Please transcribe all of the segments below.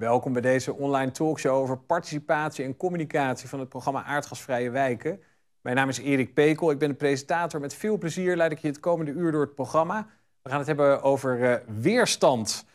Welkom bij deze online talkshow over participatie en communicatie van het programma Aardgasvrije Wijken. Mijn naam is Erik Pekel, ik ben de presentator. Met veel plezier leid ik je het komende uur door het programma. We gaan het hebben over uh, weerstand.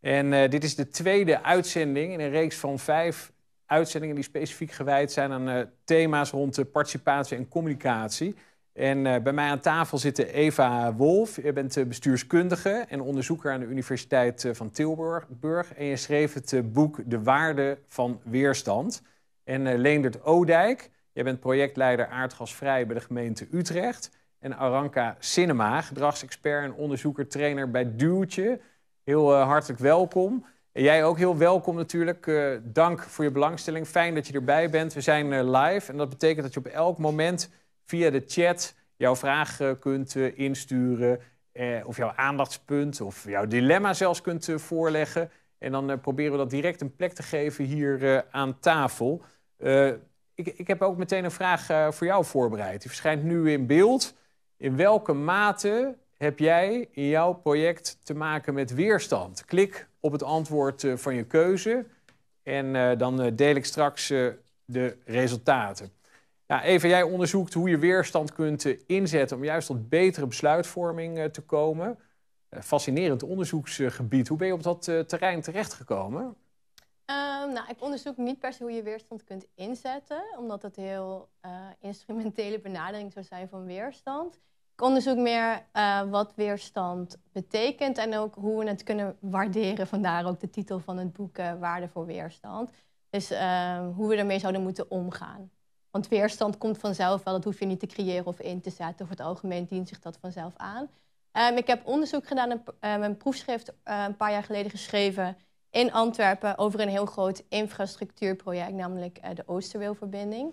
En uh, dit is de tweede uitzending in een reeks van vijf uitzendingen die specifiek gewijd zijn aan uh, thema's rond participatie en communicatie. En uh, bij mij aan tafel zit Eva Wolf. Je bent bestuurskundige en onderzoeker aan de Universiteit uh, van Tilburg. En je schreef het boek De Waarde van Weerstand. En Leendert Oudijk. Jij bent projectleider aardgasvrij bij de gemeente Utrecht. En Aranka Cinema, gedragsexpert en onderzoeker, trainer bij Duwtje. Heel hartelijk welkom. En jij ook heel welkom natuurlijk. dank voor je belangstelling. Fijn dat je erbij bent. We zijn live en dat betekent dat je op elk moment via de chat jouw vraag uh, kunt uh, insturen. Uh, of jouw aandachtspunt of jouw dilemma zelfs kunt voorleggen. En dan proberen we dat direct een plek te geven hier aan tafel. Ik, heb ook meteen een vraag voor jou voorbereid. Die verschijnt nu in beeld. In welke mate heb jij in jouw project te maken met weerstand? Klik op het antwoord van je keuze. En dan deel ik straks de resultaten. Eva, jij onderzoekt hoe je weerstand kunt eh, inzetten om juist tot betere besluitvorming eh, te komen. Eh, fascinerend onderzoeksgebied. Hoe ben je op dat terrein terechtgekomen? Um, nou, ik onderzoek niet per se hoe je weerstand kunt inzetten, omdat het een heel instrumentele benadering zou zijn van weerstand. Ik onderzoek meer wat weerstand betekent en ook hoe we het kunnen waarderen. Vandaar ook de titel van het boek Waarde voor Weerstand. Dus ehm, hoe we ermee zouden moeten omgaan. Want weerstand komt vanzelf wel, dat hoef je niet te creëren of in te zetten. Over het algemeen dient zich dat vanzelf aan. Um, ik heb onderzoek gedaan, een, um, een proefschrift uh, een paar jaar geleden geschreven in Antwerpen over een heel groot infrastructuurproject, namelijk uh, de Oosterweelverbinding.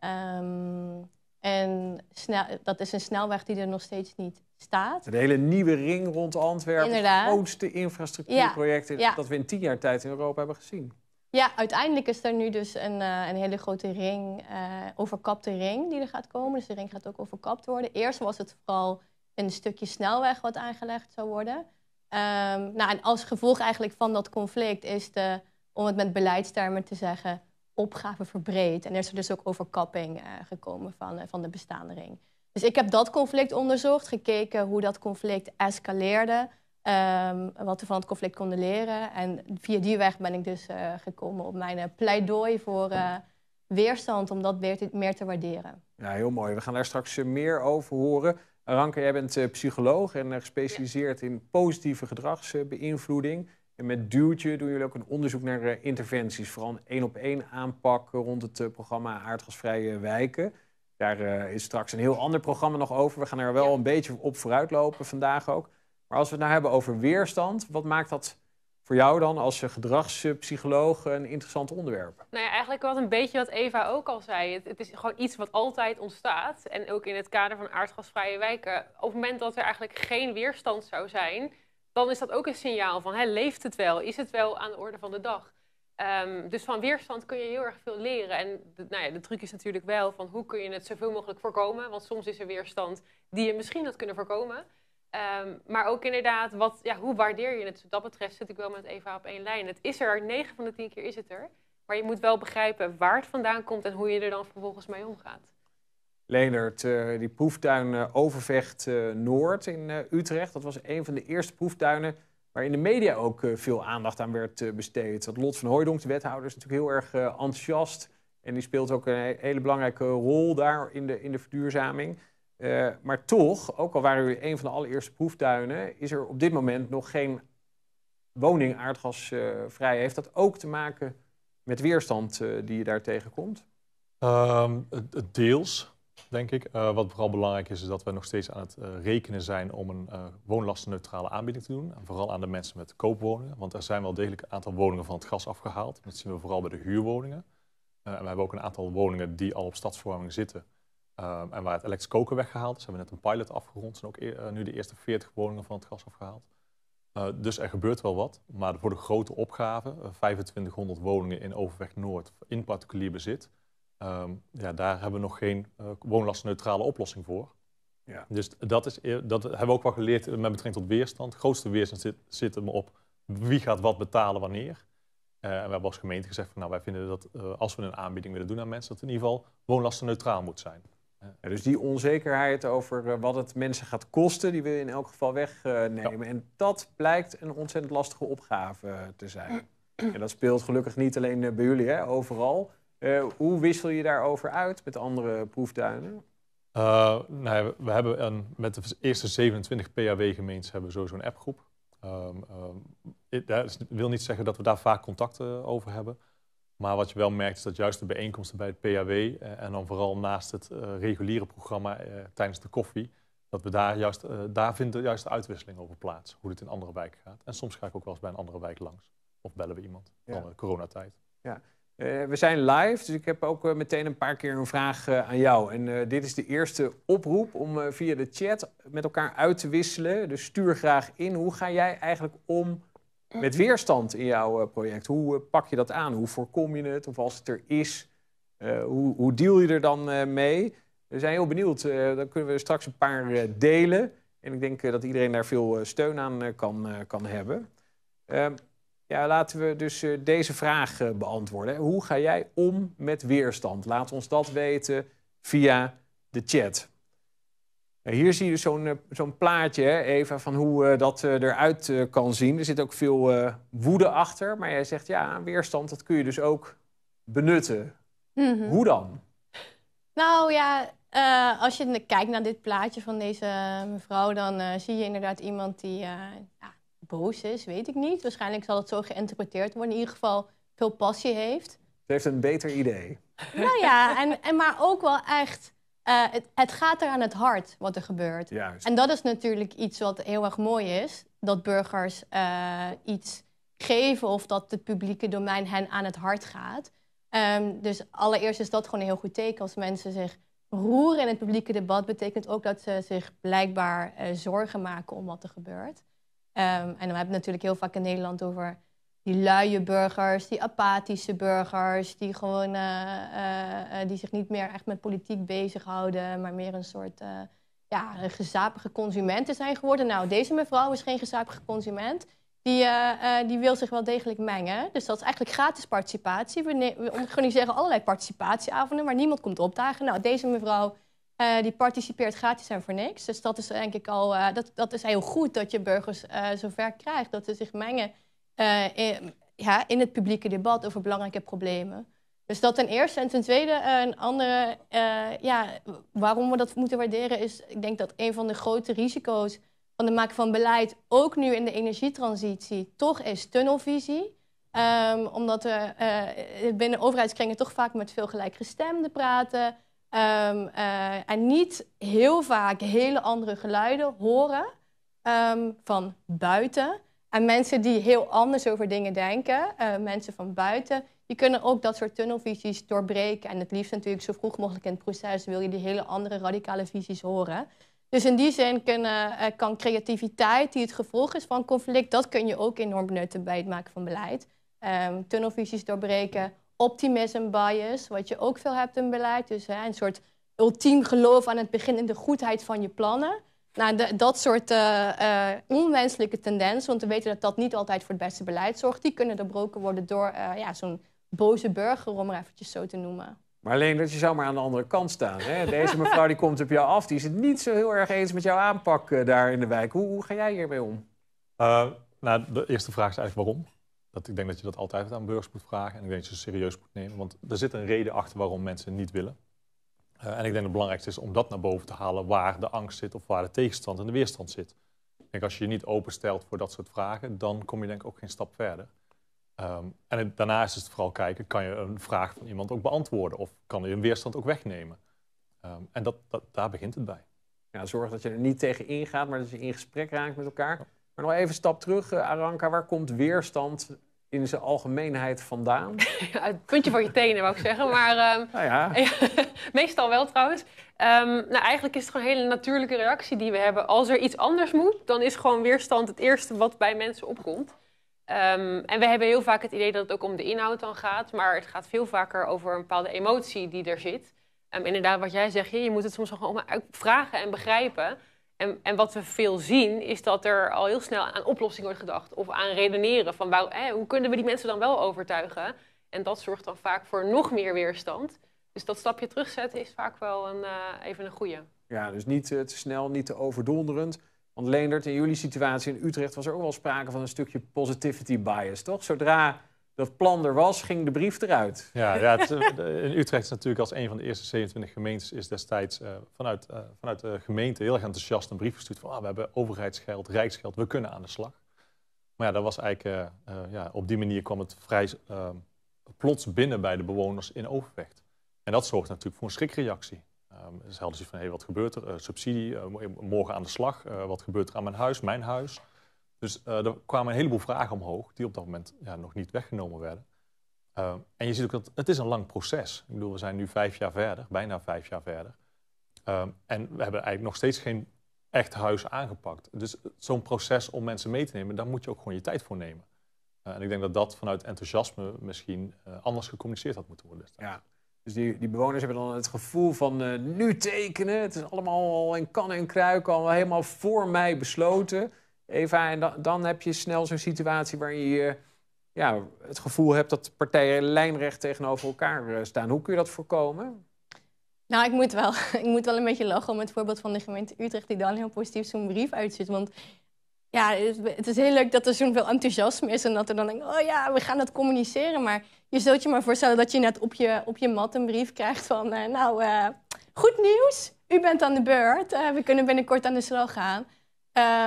Um, en snel, dat is een snelweg die er nog steeds niet staat. De hele nieuwe ring rond Antwerpen, Inderdaad. het grootste infrastructuurproject ja, ja. dat we in tien jaar tijd in Europa hebben gezien. Ja, uiteindelijk is er nu dus een, uh, een hele grote ring, uh, overkapte ring die er gaat komen. Dus de ring gaat ook overkapt worden. Eerst was het vooral een stukje snelweg wat aangelegd zou worden. Um, nou, en als gevolg eigenlijk van dat conflict is de, om het met beleidstermen te zeggen, opgave verbreed. En er is er dus ook overkapping uh, gekomen van, van de bestaande ring. Dus ik heb dat conflict onderzocht, gekeken hoe dat conflict escaleerde. Um, wat we van het conflict konden leren. En via die weg ben ik dus uh, gekomen op mijn uh, pleidooi voor uh, weerstand, om dat meer te, meer te, waarderen. Ja, heel mooi. We gaan daar straks meer over horen. Ranke, jij bent psycholoog en gespecialiseerd ja. in positieve gedragsbeïnvloeding. En met Duwtje doen jullie ook een onderzoek naar interventies, vooral een één-op-één aanpak rond het programma Aardgasvrije Wijken. Daar is straks een heel ander programma nog over. We gaan er wel ja. een beetje op vooruitlopen vandaag ook. Maar als we het nou hebben over weerstand, wat maakt dat voor jou dan als gedragspsycholoog een interessant onderwerp? Nou ja, eigenlijk wat een beetje wat Eva ook al zei. Het, is gewoon iets wat altijd ontstaat. En ook in het kader van aardgasvrije wijken. Op het moment dat er eigenlijk geen weerstand zou zijn, dan is dat ook een signaal van, hè, leeft het wel? Is het wel aan de orde van de dag? Um, dus van weerstand kun je heel erg veel leren. En nou ja, de truc is natuurlijk wel van hoe kun je het zoveel mogelijk voorkomen. Want soms is er weerstand die je misschien had kunnen voorkomen. Um, maar ook inderdaad, wat, ja, hoe waardeer je het? Wat dat betreft zit ik wel met Eva op één lijn. Het is er, 9 van de 10 keer is het er. Maar je moet wel begrijpen waar het vandaan komt en hoe je er dan vervolgens mee omgaat. Leonard, uh, die proeftuin uh, Overvecht uh, Noord in Utrecht, dat was een van de eerste proeftuinen waar in de media ook veel aandacht aan werd besteed. Dat Lot van Hooijdonk, de wethouder, is natuurlijk heel erg enthousiast. En die speelt ook een hele belangrijke rol daar in de, in de verduurzaming. Uh, maar toch, ook al waren u een van de allereerste proeftuinen, is er op dit moment nog geen woning aardgasvrij. Heeft dat ook te maken met weerstand uh, die je daar tegenkomt? Um, deels, denk ik. Uh, wat vooral belangrijk is, is dat we nog steeds aan het rekenen zijn om een woonlastenneutrale aanbieding te doen. En vooral aan de mensen met koopwoningen. Want er zijn wel degelijk een aantal woningen van het gas afgehaald. Dat zien we vooral bij de huurwoningen. en we hebben ook een aantal woningen die al op stadsverwarming zitten. Um, en waar het elektrisch koken weggehaald is, hebben we net een pilot afgerond. zijn ook uh, nu de eerste 40 woningen van het gas afgehaald. Uh, dus er gebeurt wel wat. Maar voor de grote opgave, uh, 2500 woningen in Overweg Noord in particulier bezit, um, ja, daar hebben we nog geen uh, woonlastneutrale oplossing voor. Ja. Dus dat, is, dat hebben we ook wel geleerd met betrekking tot weerstand. De grootste weerstand zit, zit hem op wie gaat wat betalen wanneer. en we hebben als gemeente gezegd van nou wij vinden dat als we een aanbieding willen doen aan mensen, dat het in ieder geval woonlastenneutraal moet zijn. Ja, dus die onzekerheid over wat het mensen gaat kosten, die wil je in elk geval wegnemen. En dat blijkt een ontzettend lastige opgave te zijn. En dat speelt gelukkig niet alleen bij jullie, hè, overal. hoe wissel je daarover uit met andere proeftuinen? Uh, nou we hebben een, met de eerste 27 PHW-gemeentes hebben we sowieso een appgroep. Um, dat wil niet zeggen dat we daar vaak contact over hebben. Maar wat je wel merkt is dat juist de bijeenkomsten bij het PHW uh, en dan vooral naast het uh, reguliere programma tijdens de koffie, dat we daar juist, daar vinden juist de uitwisseling over plaats. Hoe het in andere wijken gaat. En soms ga ik ook wel eens bij een andere wijk langs. Of bellen we iemand van de coronatijd. Ja. Uh, we zijn live, dus ik heb ook uh, meteen een paar keer een vraag uh, aan jou. En dit is de eerste oproep om via de chat met elkaar uit te wisselen. Dus stuur graag in. Hoe ga jij eigenlijk om met weerstand in jouw project? Hoe pak je dat aan? Hoe voorkom je het? Of als het er is, hoe, hoe deal je er dan mee? We zijn heel benieuwd. dan kunnen we straks een paar delen. En ik denk dat iedereen daar veel steun aan kan, kan hebben. Ehm, ja, laten we dus uh, deze vraag uh, beantwoorden. Hoe ga jij om met weerstand? Laat ons dat weten via de chat. Hier zie je zo'n uh, zo'n plaatje, hè, Eva, van hoe dat eruit kan zien. Er zit ook veel woede achter. Maar jij zegt, ja, weerstand, dat kun je dus ook benutten. Mm -hmm. Hoe dan? Nou ja, als je kijkt naar dit plaatje van deze mevrouw... dan zie je inderdaad iemand die ja, boos is, weet ik niet. Waarschijnlijk zal het zo geïnterpreteerd worden. In ieder geval veel passie heeft. Ze heeft een beter idee. Nou ja, en, en maar ook wel echt... Uh, het, het, gaat er aan het hart wat er gebeurt. Juist. En dat is natuurlijk iets wat heel erg mooi is. Dat burgers uh, iets geven of dat het publieke domein hen aan het hart gaat. Um, dus allereerst is dat gewoon een heel goed teken. Als mensen zich roeren in het publieke debat... betekent ook dat ze zich blijkbaar uh, zorgen maken om wat er gebeurt. Um, en dan hebben we het natuurlijk heel vaak in Nederland over die luie burgers, die apathische burgers, die gewoon uh, uh, die zich niet meer echt met politiek bezighouden, maar meer een soort ja, gezapige consumenten zijn geworden. Nou, deze mevrouw is geen gezapige consument. Die, die wil zich wel degelijk mengen. Dus dat is eigenlijk gratis participatie. We, we organiseren allerlei participatieavonden, maar niemand komt opdagen. Nou, deze mevrouw die participeert gratis en voor niks. Dus dat is denk ik al, dat, dat is heel goed dat je burgers zover krijgt dat ze zich mengen in, ja, in het publieke debat over belangrijke problemen. Dus dat ten eerste. En ten tweede, een andere, ja, waarom we dat moeten waarderen is, ik denk dat een van de grote risico's van het maken van beleid, ook nu in de energietransitie, toch is tunnelvisie. Um, omdat we binnen overheidskringen toch vaak met veel gelijkgestemden praten. Uh, en niet heel vaak hele andere geluiden horen um, van buiten. En mensen die heel anders over dingen denken, uh, mensen van buiten, die kunnen ook dat soort tunnelvisies doorbreken. En het liefst natuurlijk zo vroeg mogelijk in het proces wil je die hele andere radicale visies horen. Dus in die zin uh, kan creativiteit, die het gevolg is van conflict, dat kun je ook enorm benutten bij het maken van beleid. Um, tunnelvisies doorbreken, optimism bias, wat je ook veel hebt in beleid. Dus hè, een soort ultiem geloof aan het begin in de goedheid van je plannen. Nou, de, dat soort uh, uh, onwenselijke tendensen, want we weten dat dat niet altijd voor het beste beleid zorgt, die kunnen doorbroken worden door uh, ja, zo'n boze burger, om maar eventjes zo te noemen. Maar alleen dat je zou maar aan de andere kant staan. Hè? Deze mevrouw die komt op jou af, die is het niet zo heel erg eens met jouw aanpak daar in de wijk. Hoe, hoe ga jij hiermee om? nou, de eerste vraag is eigenlijk waarom. Dat, ik denk dat je dat altijd aan burgers moet vragen en ik denk dat je ze serieus moet nemen. Want er zit een reden achter waarom mensen niet willen. Uh, en ik denk dat het belangrijkste is om dat naar boven te halen waar de angst zit of waar de tegenstand en de weerstand zit. Ik denk als je je niet openstelt voor dat soort vragen, dan kom je denk ik ook geen stap verder. Um, en daarna is het vooral kijken, kan je een vraag van iemand ook beantwoorden of kan je een weerstand ook wegnemen? Um, en dat, dat, daar begint het bij. Ja, zorg dat je er niet tegen ingaat, maar dat je in gesprek raakt met elkaar. Maar nog even een stap terug, uh, Aranka, waar komt weerstand in zijn algemeenheid vandaan? Het puntje voor je tenen, wou ik zeggen. Maar um, nou ja. meestal wel trouwens. Um, nou, eigenlijk is het gewoon een hele natuurlijke reactie die we hebben. Als er iets anders moet, dan is gewoon weerstand het eerste wat bij mensen opkomt. Um, en we hebben heel vaak het idee dat het ook om de inhoud dan gaat. Maar het gaat veel vaker over een bepaalde emotie die er zit. inderdaad, wat jij zegt, je moet het soms gewoon vragen en begrijpen. En, en wat we veel zien, is dat er al heel snel aan oplossingen wordt gedacht. Of aan redeneren van hoe kunnen we die mensen dan wel overtuigen. En dat zorgt dan vaak voor nog meer weerstand. Dus dat stapje terugzetten is vaak wel een, uh, even een goede. Ja, dus niet uh, te snel, niet te overdonderend. Want Leendert, in jullie situatie in Utrecht was er ook wel sprake van een stukje positivity bias, toch? Zodra dat plan er was, ging de brief eruit. Ja, ja het, in Utrecht is natuurlijk als een van de eerste 27 gemeentes is destijds uh, vanuit, uh, vanuit de gemeente heel erg enthousiast een brief gestuurd van ah, we hebben overheidsgeld, rijksgeld, we kunnen aan de slag. Maar ja, dat was eigenlijk, ja, op die manier kwam het vrij plots binnen bij de bewoners in Overvecht. En dat zorgt natuurlijk voor een schrikreactie. Um, dus hadden ze van, hé, hey, wat gebeurt er? subsidie, morgen aan de slag, wat gebeurt er aan mijn huis, mijn huis? Dus uh, er kwamen een heleboel vragen omhoog die op dat moment ja, nog niet weggenomen werden. Uh, en je ziet ook dat het is een lang proces. Ik bedoel, we zijn nu vijf jaar verder, bijna vijf jaar verder. Uh, en we hebben eigenlijk nog steeds geen echt huis aangepakt. Dus zo'n proces om mensen mee te nemen, daar moet je ook gewoon je tijd voor nemen. en ik denk dat dat vanuit enthousiasme misschien anders gecommuniceerd had moeten worden. Ja. Dus die, die bewoners hebben dan het gevoel van nu tekenen. Het is allemaal al in kan en kruik, al helemaal voor mij besloten. Eva, en dan, dan heb je snel zo'n situatie waarin je ja, het gevoel hebt dat partijen lijnrecht tegenover elkaar eh, staan. Hoe kun je dat voorkomen? Nou, ik moet wel, ik moet wel een beetje lachen om het voorbeeld van de gemeente Utrecht, die dan heel positief zo'n brief uitzet. Want ja, het is heel leuk dat er zoveel enthousiasme is en dat er dan denk oh ja, we gaan dat communiceren. Maar je zult je maar voorstellen dat je net op je, op je mat een brief krijgt van, uh, nou, uh, goed nieuws, u bent aan de beurt, we kunnen binnenkort aan de slag gaan.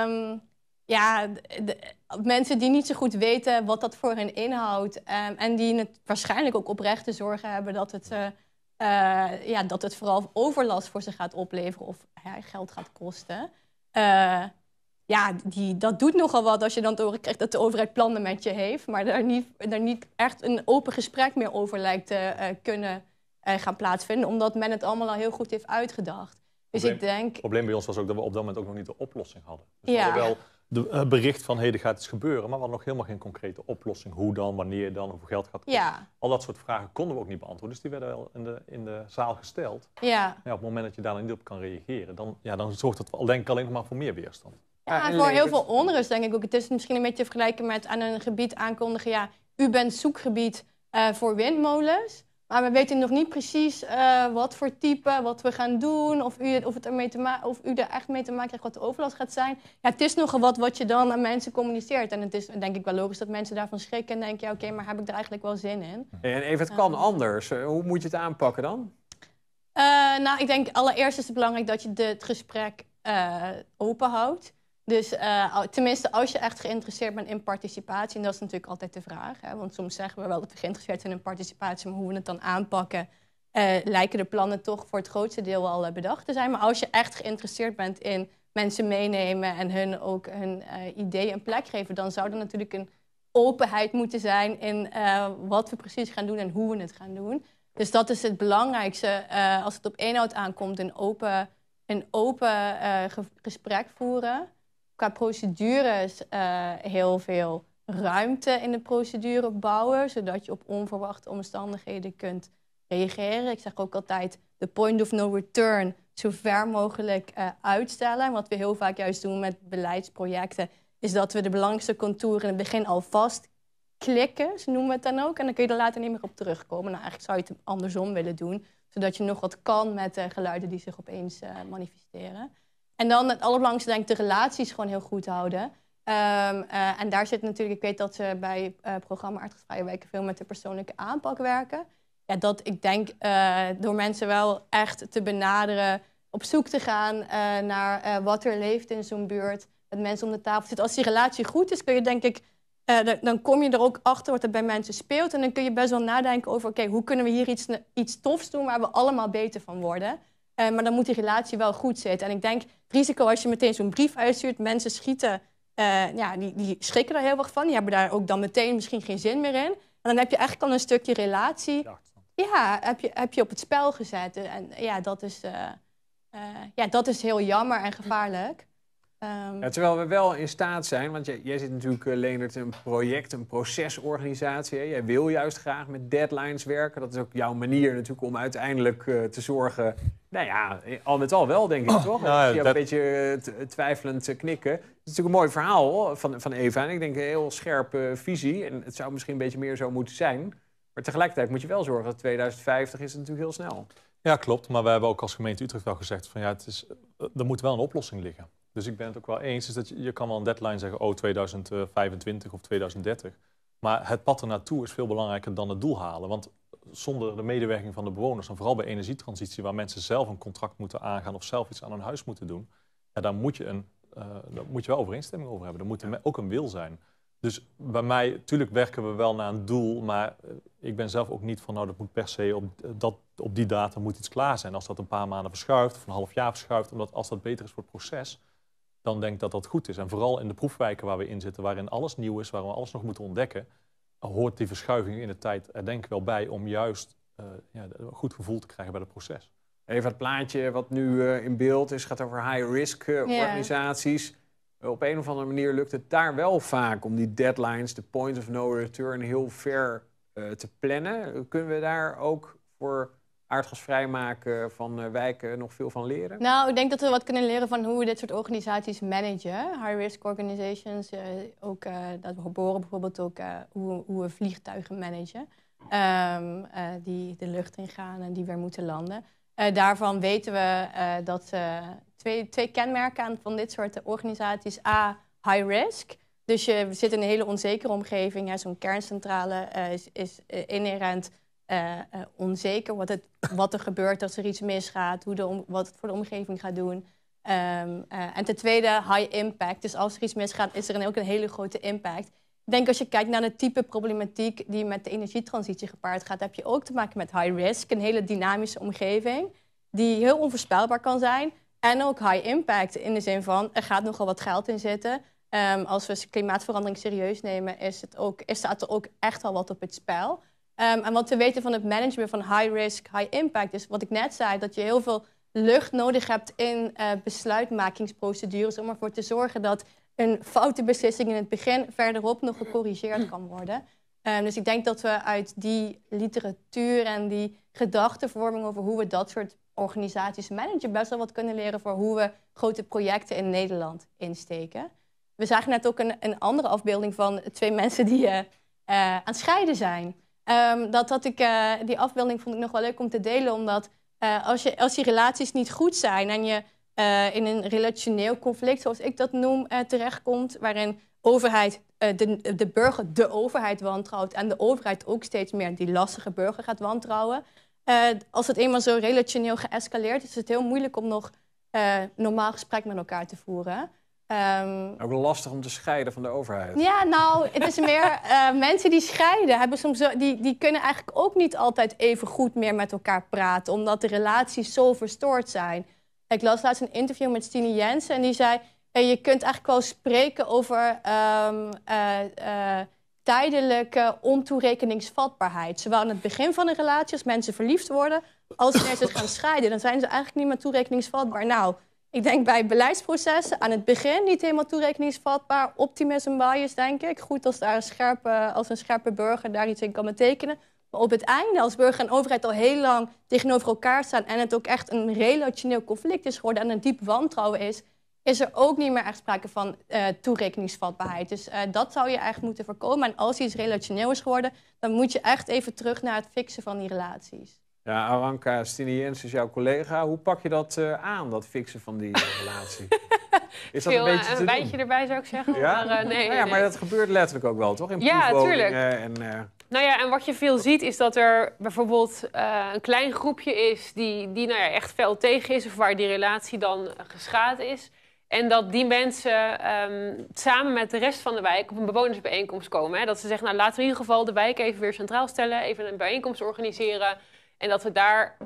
Um, ja, de, mensen die niet zo goed weten wat dat voor hen inhoudt. Um, en die het waarschijnlijk ook oprechte zorgen hebben dat het, uh, uh, ja, dat het vooral overlast voor ze gaat opleveren of ja, geld gaat kosten. Uh, ja, die, dat doet nogal wat als je dan te horen krijgt dat de overheid plannen met je heeft, maar daar niet, daar niet echt een open gesprek meer over lijkt te kunnen gaan plaatsvinden, omdat men het allemaal al heel goed heeft uitgedacht. Dus probleem, ik denk... Het probleem bij ons was ook dat we op dat moment ook nog niet de oplossing hadden. Dus ja. we hadden wel de, uh, bericht van hey, er gaat iets gebeuren, maar we hadden nog helemaal geen concrete oplossing. Hoe dan, wanneer dan, hoeveel geld gaat kosten. Ja. Al dat soort vragen konden we ook niet beantwoorden, dus die werden wel in de, in de zaal gesteld. Ja. ja. op het moment dat je daar niet op kan reageren, dan, ja, dan zorgt dat al denk ik alleen maar voor meer weerstand. Ja, voor heel veel onrust denk ik ook. Het is misschien een beetje te vergelijken met aan een gebied aankondigen, ja, u bent zoekgebied uh, voor windmolens. Maar we weten nog niet precies uh, wat voor type, wat we gaan doen, of u, of, het ermee te of u er echt mee te maken krijgt wat de overlast gaat zijn. Ja, het is nogal wat wat je dan aan mensen communiceert. En het is denk ik wel logisch dat mensen daarvan schrikken en denken, ja oké, maar heb ik er eigenlijk wel zin in? En even, het kan anders. Eh, hoe moet je het aanpakken dan? Uh, nou, ik denk allereerst is het belangrijk dat je de, het gesprek open houdt. Dus uh, tenminste, als je echt geïnteresseerd bent in participatie, en dat is natuurlijk altijd de vraag. Hè, want soms zeggen we wel dat we geïnteresseerd zijn in participatie, maar hoe we het dan aanpakken, uh, lijken de plannen toch voor het grootste deel al uh, bedacht te zijn. Maar als je echt geïnteresseerd bent in mensen meenemen en hun ook hun idee een plek geven, dan zou er natuurlijk een openheid moeten zijn in wat we precies gaan doen en hoe we het gaan doen. Dus dat is het belangrijkste als het op inhoud aankomt, een open, een open gesprek voeren qua procedures uh, heel veel ruimte in de procedure bouwen, zodat je op onverwachte omstandigheden kunt reageren. Ik zeg ook altijd de point of no return zo ver mogelijk uh, uitstellen. Wat we heel vaak juist doen met beleidsprojecten, is dat we de belangrijkste contouren in het begin al vast klikken, zo noemen we het dan ook. En dan kun je er later niet meer op terugkomen. Nou, eigenlijk zou je het andersom willen doen, zodat je nog wat kan met de geluiden die zich opeens uh, manifesteren. En dan het allerbelangrijkste denk ik de relaties gewoon heel goed houden. Um, uh, en daar zit natuurlijk, ik weet dat ze bij uh, programma Aardgasvrije Wijken veel met de persoonlijke aanpak werken. Ja, dat ik denk uh, door mensen wel echt te benaderen, op zoek te gaan naar wat er leeft in zo'n buurt, met mensen om de tafel zitten. Als die relatie goed is, kun je denk ik, dan kom je er ook achter wat er bij mensen speelt. En dan kun je best wel nadenken over, oké, hoe kunnen we hier iets, iets tofs doen waar we allemaal beter van worden. Uh, maar dan moet die relatie wel goed zitten. En ik denk, het risico als je meteen zo'n brief uitstuurt, mensen schieten, uh, ja, die, die schrikken er heel erg van. Die hebben daar ook dan meteen misschien geen zin meer in. En dan heb je eigenlijk al een stukje relatie. Ja, heb je, heb je op het spel gezet. En ja, dat is, uh, ja, dat is heel jammer en gevaarlijk. Ehm, Ja, terwijl we wel in staat zijn, want jij, jij zit natuurlijk, eh, Leendert, een project, een procesorganisatie. Hè? Jij wil juist graag met deadlines werken. Dat is ook jouw manier natuurlijk om uiteindelijk eh, te zorgen. Nou ja, al met al wel, denk ik, toch? nou dat- een beetje eh, twijfelend eh, knikken. Het is natuurlijk een mooi verhaal hoor, van, van Eva. En ik denk een heel scherpe visie. En het zou misschien een beetje meer zo moeten zijn. Maar tegelijkertijd moet je wel zorgen dat 2050 is het natuurlijk heel snel. Ja, klopt. Maar we hebben ook als gemeente Utrecht wel gezegd van ja, het is, eh, er moet wel een oplossing liggen. Dus ik ben het ook wel eens, is dat je, je kan wel een deadline zeggen, oh 2025 of 2030. Maar het pad ernaartoe is veel belangrijker dan het doel halen. Want zonder de medewerking van de bewoners, en vooral bij energietransitie, waar mensen zelf een contract moeten aangaan of zelf iets aan hun huis moeten doen, ja, daar, moet je een, eh, daar moet je wel overeenstemming over hebben. Er moet er ook een wil zijn. Dus bij mij, natuurlijk werken we wel naar een doel, maar eh, ik ben zelf ook niet van, nou dat moet per se op, dat, op die datum moet iets klaar zijn. Als dat een paar maanden verschuift of een half jaar verschuift, omdat als dat beter is voor het proces, dan denk ik dat dat goed is. En vooral in de proefwijken waar we in zitten, waarin alles nieuw is, waar we alles nog moeten ontdekken, hoort die verschuiving in de tijd er denk ik wel bij om juist eh, ja, een goed gevoel te krijgen bij het proces. Even het plaatje wat nu eh, in beeld is, gaat over high-risk eh, organisaties. Op een of andere manier lukt het daar wel vaak om die deadlines, de point of no return, heel ver eh, te plannen. Kunnen we daar ook voor aardgasvrij maken van eh, wijken nog veel van leren? Nou, ik denk dat we wat kunnen leren van hoe we dit soort organisaties managen. High-risk organizations, eh, ook, eh, dat we horen bijvoorbeeld ook hoe, hoe we vliegtuigen managen. Ehm, eh, die de lucht in gaan en die weer moeten landen. Daarvan weten we dat twee, twee kenmerken aan van dit soort organisaties. A, high risk. Dus je zit in een hele onzekere omgeving. Zo'n kerncentrale is, is inherent eh, eh, onzeker wat, het, wat er gebeurt als er iets misgaat, hoe de wat het voor de omgeving gaat doen. Ehm, eh, en ten tweede, high impact. Dus als er iets misgaat, is er een, ook een hele grote impact. Ik denk als je kijkt naar de type problematiek die met de energietransitie gepaard gaat, heb je ook te maken met high risk, een hele dynamische omgeving, die heel onvoorspelbaar kan zijn. En ook high impact in de zin van er gaat nogal wat geld in zitten. Ehm, als we klimaatverandering serieus nemen, is, het ook, staat er ook echt wel wat op het spel. Ehm, en wat we weten van het management van high risk, high impact, is wat ik net zei, dat je heel veel lucht nodig hebt in eh, besluitmakingsprocedures om ervoor te zorgen dat een foute beslissing in het begin verderop nog gecorrigeerd kan worden. Ehm, dus ik denk dat we uit die literatuur en die gedachtenvorming over hoe we dat soort organisaties managen best wel wat kunnen leren voor hoe we grote projecten in Nederland insteken. We zagen net ook een, een andere afbeelding van twee mensen die eh, aan het scheiden zijn. Ehm, dat had ik, eh, die afbeelding vond ik nog wel leuk om te delen, omdat eh, als, je, als die relaties niet goed zijn en je eh, in een relationeel conflict, zoals ik dat noem, terechtkomt, waarin overheid, de, de burger de overheid wantrouwt en de overheid ook steeds meer die lastige burger gaat wantrouwen. Als het eenmaal zo relationeel geëscaleerd is, is het heel moeilijk om nog normaal gesprek met elkaar te voeren. Ehm, Ook lastig om te scheiden van de overheid. ja, nou, het is meer eh, mensen die scheiden, hebben soms zo, die, die kunnen eigenlijk ook niet altijd even goed meer met elkaar praten, omdat de relaties zo verstoord zijn. Ik las laatst een interview met Stine Jensen en die zei: eh, je kunt eigenlijk wel spreken over ehm, eh, eh, tijdelijke ontoerekeningsvatbaarheid. Zowel aan het begin van een relatie, als mensen verliefd worden, als wanneer ze gaan scheiden, dan zijn ze eigenlijk niet meer toerekeningsvatbaar. Nou, ik denk bij beleidsprocessen aan het begin niet helemaal toerekeningsvatbaar. Optimism bias, denk ik. Goed als, daar een scherpe, als een scherpe burger daar iets in kan betekenen. Maar op het einde, als burger en overheid al heel lang tegenover elkaar staan... en het ook echt een relationeel conflict is geworden... en een diep wantrouwen is... is er ook niet meer echt sprake van eh, toerekeningsvatbaarheid. Dus eh, dat zou je eigenlijk moeten voorkomen. En als iets relationeel is geworden... dan moet je echt even terug naar het fixen van die relaties. Ja, Aranka Stine Jens is jouw collega. Hoe pak je dat eh, aan, dat fixen van die eh, relatie? Is dat Veel, een eh, beetje een te wijntje erbij zou ik zeggen. Ja? Maar, eh, nee, Nou ja, nee. maar dat gebeurt letterlijk ook wel, toch? In Ja, proefwoningen En, eh, Nou ja, en wat je veel ziet is dat er bijvoorbeeld eh, een klein groepje is die, die nou ja, echt fel tegen is of waar die relatie dan eh, geschaad is. En dat die mensen ehm, samen met de rest van de wijk op een bewonersbijeenkomst komen. Hè? Dat ze zeggen, nou laten we in ieder geval de wijk even weer centraal stellen, even een bijeenkomst organiseren. En dat we daar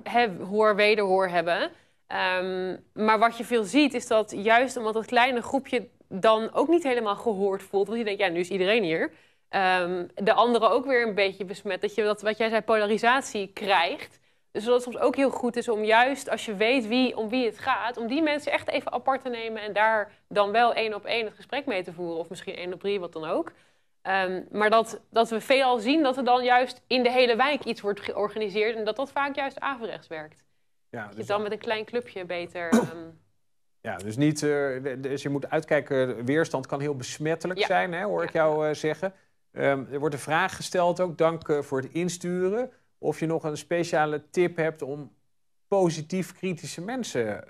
hoor, wederhoor hebben. Ehm, maar wat je veel ziet is dat juist omdat dat kleine groepje dan ook niet helemaal gehoord voelt. Want je denkt, ja, nu is iedereen hier. Ehm, de anderen ook weer een beetje besmet. Dat je dat, wat jij zei, polarisatie krijgt. Dus dat het soms ook heel goed is om juist als je weet wie, om wie het gaat, om die mensen echt even apart te nemen en daar dan wel één op één het gesprek mee te voeren. Of misschien één op drie, wat dan ook. Ehm, maar dat, dat we veelal zien dat er dan juist in de hele wijk iets wordt georganiseerd en dat dat vaak juist averechts werkt. Ja, Dat je dus, dan met een klein clubje beter. ehm, ja, dus, niet, eh, dus je moet uitkijken, weerstand kan heel besmettelijk Ja. zijn, hè, hoor ik jou eh, zeggen. Ehm, er wordt een vraag gesteld ook, dank eh, voor het insturen. Of je nog een speciale tip hebt om positief kritische mensen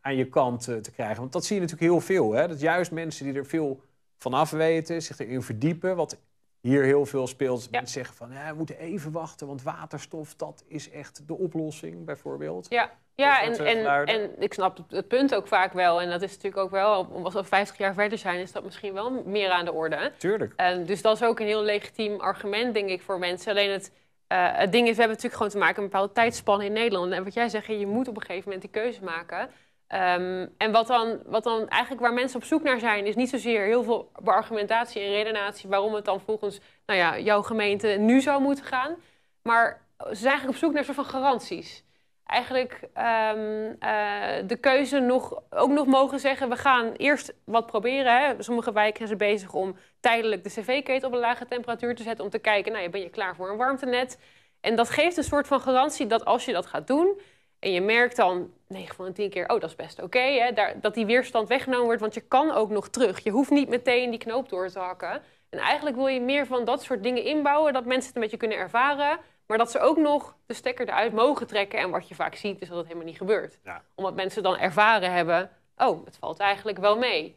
aan je kant te krijgen. Want dat zie je natuurlijk heel veel. Hè? Dat juist mensen die er veel van af weten, zich erin verdiepen. Wat hier heel veel speelt. Ja. Mensen zeggen van, ja, we moeten even wachten, want waterstof, dat is echt de oplossing, bijvoorbeeld. Ja, ja en, en, en ik snap het, het punt ook vaak wel. En dat is natuurlijk ook wel, als we 50 jaar verder zijn, is dat misschien wel meer aan de orde. Tuurlijk. En dus dat is ook een heel legitiem argument, denk ik, voor mensen. Alleen het, eh, het ding is, we hebben natuurlijk gewoon te maken met een bepaalde tijdspanne in Nederland. En wat jij zegt, je moet op een gegeven moment die keuze maken. Ehm, en wat dan, wat dan eigenlijk waar mensen op zoek naar zijn, is niet zozeer heel veel argumentatie en redenatie waarom het dan volgens nou ja, jouw gemeente nu zou moeten gaan. Maar ze zijn eigenlijk op zoek naar een soort van garanties. Eigenlijk ehm, eh, de keuze nog, ook nog mogen zeggen, we gaan eerst wat proberen. Hè. Sommige wijken zijn bezig om tijdelijk de cv-ketel op een lage temperatuur te zetten... om te kijken, nou, ben je klaar voor een warmtenet? En dat geeft een soort van garantie dat als je dat gaat doen... en je merkt dan 9 van de 10 keer, oh, dat is best oké... hè, daar- dat die weerstand weggenomen wordt, want je kan ook nog terug. Je hoeft niet meteen die knoop door te hakken. En eigenlijk wil je meer van dat soort dingen inbouwen... dat mensen het een beetje kunnen ervaren... maar dat ze ook nog de stekker eruit mogen trekken. En wat je vaak ziet, is dat het helemaal niet gebeurt. Ja. Omdat mensen dan ervaren hebben, oh, het valt eigenlijk wel mee.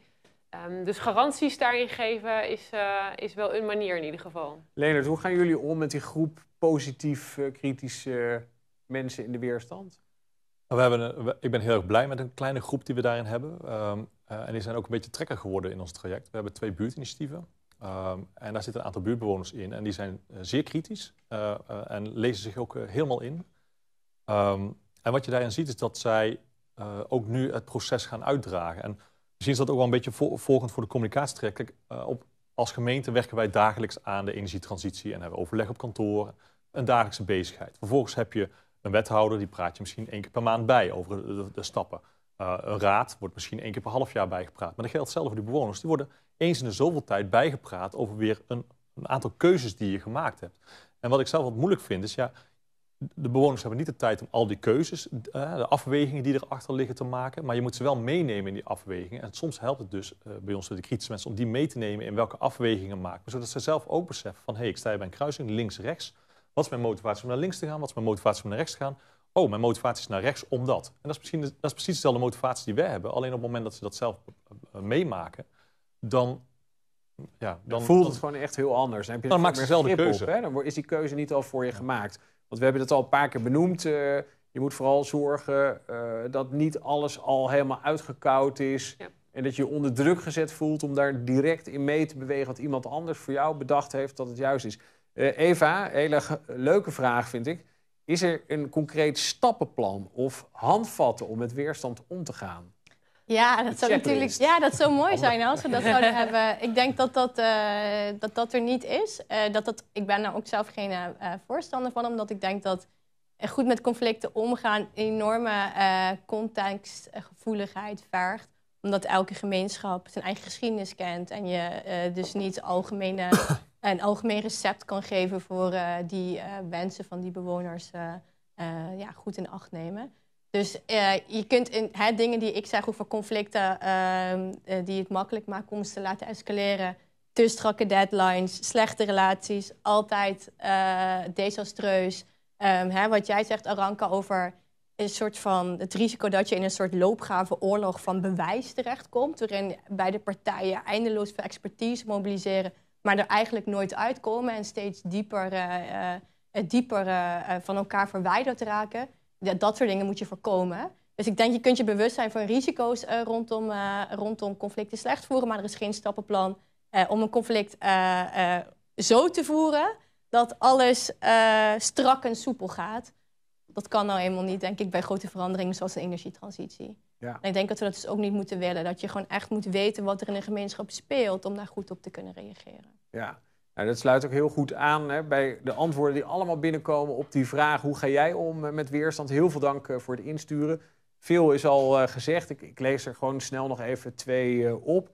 Ehm, dus garanties daarin geven is, eh, is wel een manier in ieder geval. Leonard, hoe gaan jullie om met die groep positief eh, kritische mensen in de weerstand? We hebben een- ik ben heel erg blij met een kleine groep die we daarin hebben. Ehm, eh, en die zijn ook een beetje trekker geworden in ons traject. We hebben twee buurtinitiatieven. Ehm, en daar zitten een aantal buurtbewoners in. En die zijn eh, zeer kritisch eh, en lezen zich ook helemaal in. Ehm, en wat je daarin ziet is dat zij ook nu het proces gaan uitdragen. En misschien is dat ook wel een beetje vo- volgend voor de communicatietraject. Op, als gemeente werken wij dagelijks aan de energietransitie en hebben overleg op kantoor, een dagelijkse bezigheid. Vervolgens heb je een wethouder, die praat je misschien één keer per maand bij over de, de- stappen. Eh, een raad wordt misschien één keer per half jaar bijgepraat. Maar dat geldt hetzelfde voor die bewoners. Die worden eens in de zoveel tijd bijgepraat over weer een, een aantal keuzes die je gemaakt hebt. En wat ik zelf wat moeilijk vind, is ja, de bewoners hebben niet de tijd om al die keuzes, eh, de afwegingen die erachter liggen te maken. Maar je moet ze wel meenemen in die afwegingen. En soms helpt het dus eh, bij ons, de kritische mensen, om die mee te nemen in welke afwegingen maken. Zodat ze zelf ook beseffen van, hé, hey, ik sta hier bij een kruising, links-rechts. Wat is mijn motivatie om naar links te gaan? Wat is mijn motivatie om naar rechts te gaan? Oh, mijn motivatie is naar rechts omdat. En dat is, misschien, dat is precies dezelfde motivatie die wij hebben. Alleen op het moment dat ze dat zelf eh, meemaken, dan... Ja, Dan voelt het gewoon echt heel anders. Dan heb je Dan veel maakt ze meer zelf de grip keuze. Op, hè? Dan is die keuze niet al voor je gemaakt. Want we hebben het al een paar keer benoemd. eh, je moet vooral zorgen eh, dat niet alles al helemaal uitgekoud is. Ja. En dat je je onder druk gezet voelt om daar direct in mee te bewegen... wat iemand anders voor jou bedacht heeft dat het juist is. Eh, Eva, hele leuke vraag vind ik. Is er een concreet stappenplan of handvatten om met weerstand om te gaan? Ja, dat zou natuurlijk ja, dat zou mooi zijn als we dat zouden hebben. Ik denk dat dat, eh, dat, dat er niet is. Eh, dat dat, ik ben daar ook zelf geen voorstander van, omdat ik denk dat goed met conflicten omgaan enorme contextgevoeligheid vergt. Omdat elke gemeenschap zijn eigen geschiedenis kent en je dus niet algemene, een algemeen recept kan geven voor eh, die eh, wensen van die bewoners eh, ja, goed in acht nemen. Dus je kunt in, hè, dingen die ik zeg over conflicten, ehm, eh, die het makkelijk maken om ze te laten escaleren. Te strakke deadlines, slechte relaties, altijd desastreus. Ehm, hè, wat jij zegt, Aranka, over een soort van het risico dat je in een soort loopgave oorlog van bewijs terechtkomt. Waarin beide partijen eindeloos veel expertise mobiliseren, maar er eigenlijk nooit uitkomen en steeds dieper, eh, dieper eh, van elkaar verwijderd raken. Dat soort dingen moet je voorkomen. Dus ik denk, je kunt je bewust zijn van risico's rondom, rondom conflicten slecht voeren, maar er is geen stappenplan om een conflict zo te voeren dat alles strak en soepel gaat. Dat kan nou eenmaal niet, denk ik, bij grote veranderingen zoals de energietransitie. Ja. En ik denk dat we dat dus ook niet moeten willen. Dat je gewoon echt moet weten wat er in een gemeenschap speelt om daar goed op te kunnen reageren. Ja. Nou, dat sluit ook heel goed aan hè, bij de antwoorden die allemaal binnenkomen op die vraag: hoe ga jij om eh, met weerstand? Heel veel dank eh, voor het insturen. Veel is al eh, gezegd. Ik, ik, lees er gewoon snel nog even twee op.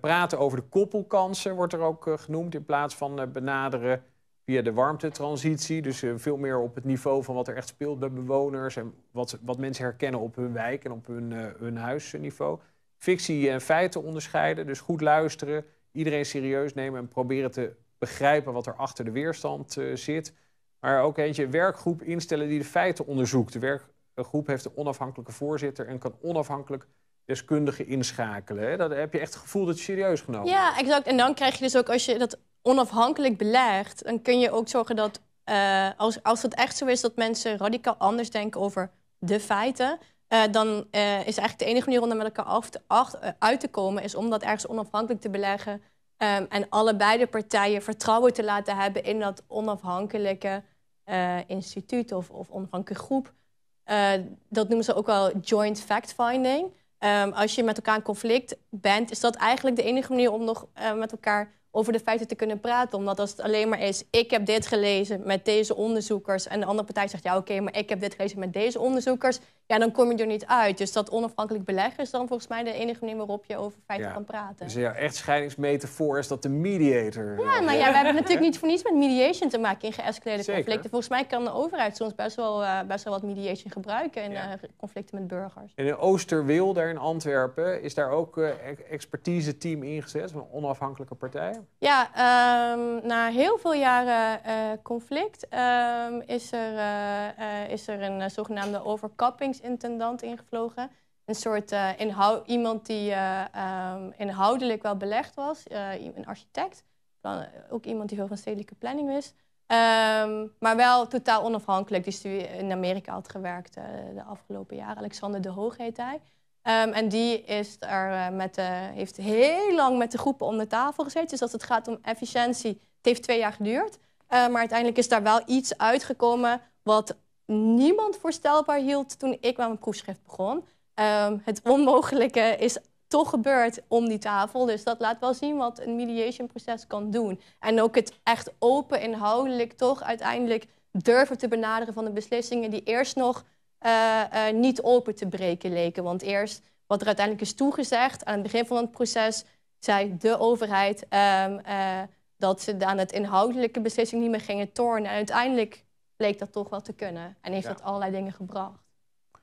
praten over de koppelkansen wordt er ook genoemd in plaats van benaderen via de warmtetransitie. Dus veel meer op het niveau van wat er echt speelt bij bewoners en wat, wat mensen herkennen op hun wijk en op hun, hun huisniveau. Fictie en feiten onderscheiden, dus goed luisteren, iedereen serieus nemen en proberen te begrijpen wat er achter de weerstand uh, zit. Maar ook eentje, werkgroep instellen die de feiten onderzoekt. De werkgroep heeft een onafhankelijke voorzitter en kan onafhankelijk deskundigen inschakelen. Hè? Dan heb je echt het gevoel dat je serieus genomen Ja, exact. En dan krijg je dus ook, als je dat onafhankelijk belegt, dan kun je ook zorgen dat, uh, als, als het echt zo is dat mensen radicaal anders denken over de feiten, uh, dan uh, is eigenlijk de enige manier om er met elkaar af te, uit te komen, is om dat ergens onafhankelijk te beleggen Um, en allebei de partijen vertrouwen te laten hebben in dat onafhankelijke instituut of, of, onafhankelijke groep. Dat noemen ze ook wel joint fact-finding. Um, als je met elkaar in conflict bent, is dat eigenlijk de enige manier om nog met elkaar over de feiten te kunnen praten. Omdat als het alleen maar is, ik heb dit gelezen met deze onderzoekers... en de andere partij zegt, ja oké, maar ik heb dit gelezen met deze onderzoekers... ja, dan kom je er niet uit. Dus dat onafhankelijk beleggen is dan volgens mij de enige manier waarop je over feiten kan praten. Dus ja, echt scheidingsmetafoor is dat de mediator... Ja, nou ja, we hebben natuurlijk niet voor niets met mediation te maken in geëscaleerde conflicten. Volgens mij kan de overheid soms best wel, uh, best wel wat mediation gebruiken in ja. uh, conflicten met burgers. En in Oosterwil, daar in Antwerpen, is daar ook uh, expertise team ingezet, een onafhankelijke partij? Ja, um, na heel veel jaren uh, conflict um, is, er, uh, uh, is er een zogenaamde overkappingsintendant ingevlogen. Een soort inhoud, iemand die um, inhoudelijk wel belegd was, een architect. ook iemand die veel van stedelijke planning wist. maar wel totaal onafhankelijk, dus die in Amerika had gewerkt de afgelopen jaren. Alexander de Hoog heet hij. Um, en die is er, uh, met de, heeft heel lang met de groepen om de tafel gezeten. Dus als het gaat om efficiëntie, het heeft twee jaar geduurd. Uh, maar uiteindelijk is daar wel iets uitgekomen wat niemand voorstelbaar hield toen ik met mijn proefschrift begon. Um, het onmogelijke is toch gebeurd om die tafel. Dus dat laat wel zien wat een mediation proces kan doen. En ook het echt open inhoudelijk toch uiteindelijk durven te benaderen van de beslissingen die eerst nog uh, uh, niet open te breken leken. Want eerst, wat er uiteindelijk is toegezegd aan het begin van het proces, zei de overheid um, uh, dat ze aan het inhoudelijke beslissing niet meer gingen tornen. En uiteindelijk bleek dat toch wel te kunnen. En heeft ja. dat allerlei dingen gebracht.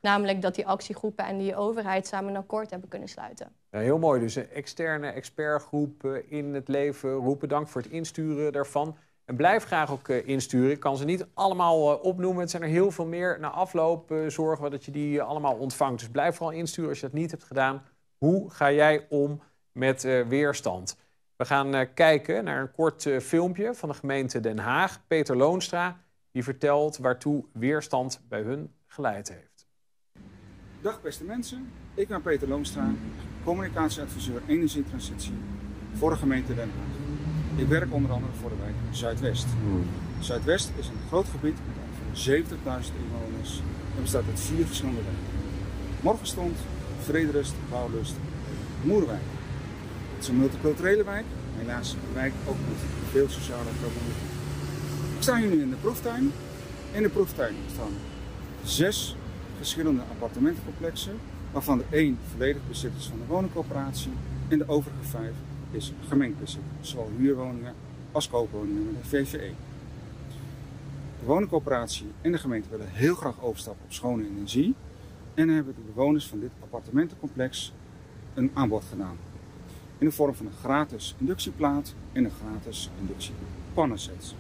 Namelijk dat die actiegroepen en die overheid samen een akkoord hebben kunnen sluiten. Ja, heel mooi. Dus een externe expertgroep in het leven roepen. Dank voor het insturen daarvan. Blijf graag ook uh, insturen. Ik kan ze niet allemaal uh, opnoemen. Het zijn er heel veel meer. Na afloop uh, zorgen we dat je die allemaal ontvangt. Dus blijf vooral insturen als je dat niet hebt gedaan. Hoe ga jij om met weerstand? We gaan kijken naar een kort filmpje van de gemeente Den Haag. Peter Loonstra, die vertelt waartoe weerstand bij hun geleid heeft. Dag beste mensen, ik ben Peter Loonstra, communicatieadviseur energietransitie voor de gemeente Den Haag. Ik werk onder andere voor de wijk Zuidwest. Hmm. Zuidwest is een groot gebied met ongeveer 70.000 inwoners en bestaat uit vier verschillende wijken. Morgenstond, Vrederust, Bouwlust, Moerwijk. Het is een multiculturele wijk, helaas een wijk ook met veel sociale problemen. Ik sta hier nu in de proeftuin. In de proeftuin staan zes verschillende appartementencomplexen, waarvan de één volledig bezit is van de woningcorporatie en de overige vijf is gemengd zowel huurwoningen als koopwoningen met een VVE. De woningcoöperatie en de gemeente willen heel graag overstappen op schone energie en hebben de bewoners van dit appartementencomplex een aanbod gedaan. In de vorm van een gratis inductieplaat en een gratis inductiepannenset.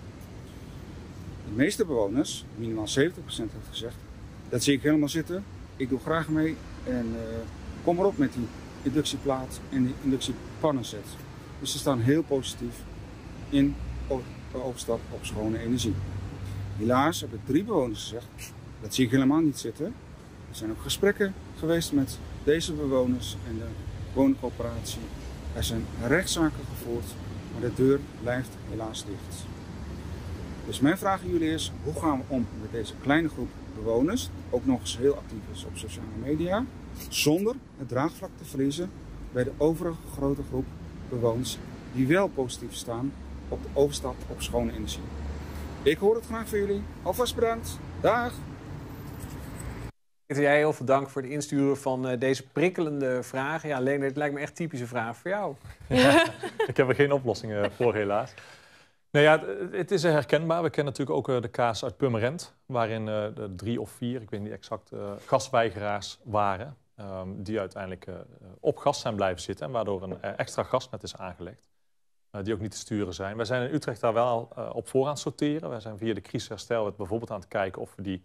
De meeste bewoners, minimaal 70% heeft gezegd, dat zie ik helemaal zitten, ik doe graag mee en uh, kom erop met die inductieplaat en die inductiepannenset. Dus ze staan heel positief in overstap op schone energie. Helaas hebben drie bewoners gezegd, dat zie ik helemaal niet zitten. Er zijn ook gesprekken geweest met deze bewoners en de woningcoöperatie. Er zijn rechtszaken gevoerd, maar de deur blijft helaas dicht. Dus mijn vraag aan jullie is, hoe gaan we om met deze kleine groep bewoners, ook nog eens heel actief is op sociale media, zonder het draagvlak te verliezen bij de overige grote groep bewoners die wel positief staan op de overstap op schone energie. Ik hoor het graag van jullie. Alvast bedankt. Dag! Jij heel veel dank voor het insturen van uh, deze prikkelende vragen. Ja, Lene, het lijkt me echt typische vraag voor jou. Ja, ik heb er geen oplossingen voor, helaas. Nee, ja, het is herkenbaar. We kennen natuurlijk ook uh, de kaas uit Purmerend, waarin uh, drie of vier, ik weet niet exact, gasweigeraars waren. Um, die uiteindelijk op gas zijn blijven zitten en waardoor een extra gasnet is aangelegd. die ook niet te sturen zijn. Wij zijn in Utrecht daar wel op voor aan het sorteren. Wij zijn via de crisisherstel bijvoorbeeld aan het kijken of we die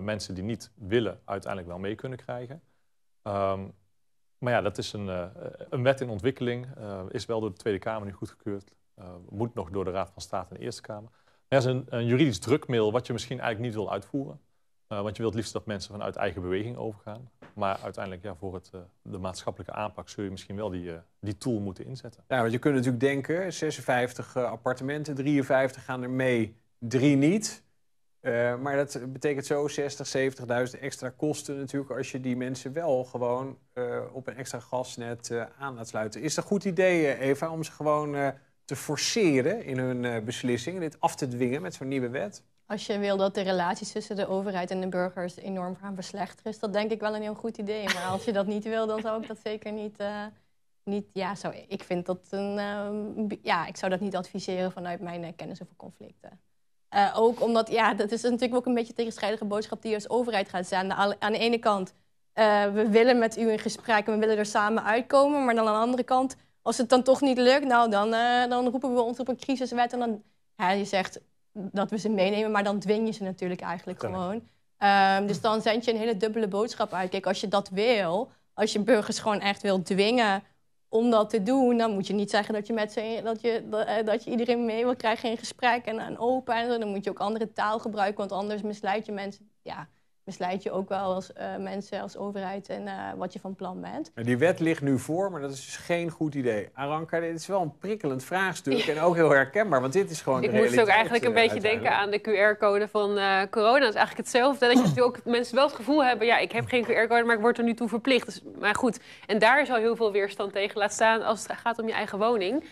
mensen die niet willen uiteindelijk wel mee kunnen krijgen. Um, maar ja, dat is een, een wet in ontwikkeling, is wel door de Tweede Kamer nu goedgekeurd, moet nog door de Raad van State en de Eerste Kamer. Dat is een, een juridisch drukmiddel wat je misschien eigenlijk niet wil uitvoeren. want je wilt liefst dat mensen vanuit eigen beweging overgaan. Maar uiteindelijk ja, voor het, de maatschappelijke aanpak zul je misschien wel die, die tool moeten inzetten. Ja, want je kunt natuurlijk denken, 56 appartementen, 53 gaan er mee, drie niet. Maar dat betekent zo 60, 70.000 extra kosten natuurlijk als je die mensen wel gewoon op een extra gasnet aan laat sluiten. Is dat een goed idee, Eva, om ze gewoon te forceren in hun beslissingen, dit af te dwingen met zo'n nieuwe wet? Als je wil dat de relaties tussen de overheid en de burgers enorm gaan verslechteren, is dat denk ik wel een heel goed idee. Maar als je dat niet wil, dan zou ik dat zeker niet. niet ja, zou, ik vind dat een. ja, ik zou dat niet adviseren vanuit mijn kennis over conflicten. Ook omdat, ja, dat is natuurlijk ook een beetje tegenstrijdige boodschap die je als overheid gaat zenden. Aan de ene kant, we willen met u in gesprek en we willen er samen uitkomen. Maar dan aan de andere kant, als het dan toch niet lukt, nou, dan, uh, dan roepen we ons op een crisiswet. En dan, je zegt dat we ze meenemen, maar dan dwing je ze natuurlijk eigenlijk gewoon. Um, dus dan zend je een hele dubbele boodschap uit. Kijk, als je dat wil, als je burgers gewoon echt wil dwingen om dat te doen, dan moet je niet zeggen dat je, met ze, dat je, eh, dat je iedereen mee wil krijgen in gesprek en, en open. En dan moet je ook andere taal gebruiken, want anders misleid je mensen. Ja, misleid je ook wel als uh, mensen, als overheid en uh, wat je van plan bent. Die wet ligt nu voor, maar dat is dus geen goed idee. Aranka, dit is wel een prikkelend vraagstuk en ook heel herkenbaar, want dit is gewoon Ik de moest ook eigenlijk een beetje denken aan de QR-code van uh, corona. Dat is eigenlijk hetzelfde. Dat je natuurlijk ook mensen wel het gevoel hebben, ja, ik heb geen QR-code, maar ik word er nu toe verplicht. Dus, maar goed, en daar is al heel veel weerstand tegen laat staan als het gaat om je eigen woning.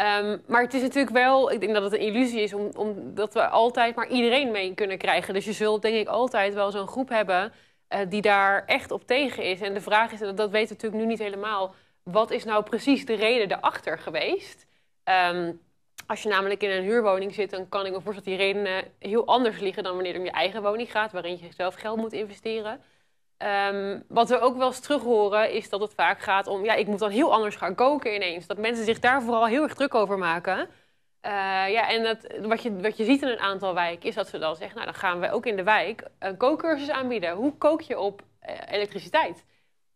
Um, maar het is natuurlijk wel, ik denk dat het een illusie is, omdat om, we altijd maar iedereen mee kunnen krijgen. Dus je zult denk ik altijd wel zo'n groep hebben uh, die daar echt op tegen is. En de vraag is, dat, dat weten we natuurlijk nu niet helemaal, wat is nou precies de reden erachter geweest? Um, als je namelijk in een huurwoning zit, dan kan ik me voorstellen dat die redenen heel anders liggen dan wanneer het om je eigen woning gaat, waarin je zelf geld moet investeren. Um, wat we ook wel eens terug horen, is dat het vaak gaat om... ja, ik moet dan heel anders gaan koken ineens. Dat mensen zich daar vooral heel erg druk over maken. Uh, ja, en dat, wat, je, wat je ziet in een aantal wijken is dat ze dan zeggen... nou, dan gaan we ook in de wijk een kookcursus aanbieden. Hoe kook je op uh, elektriciteit?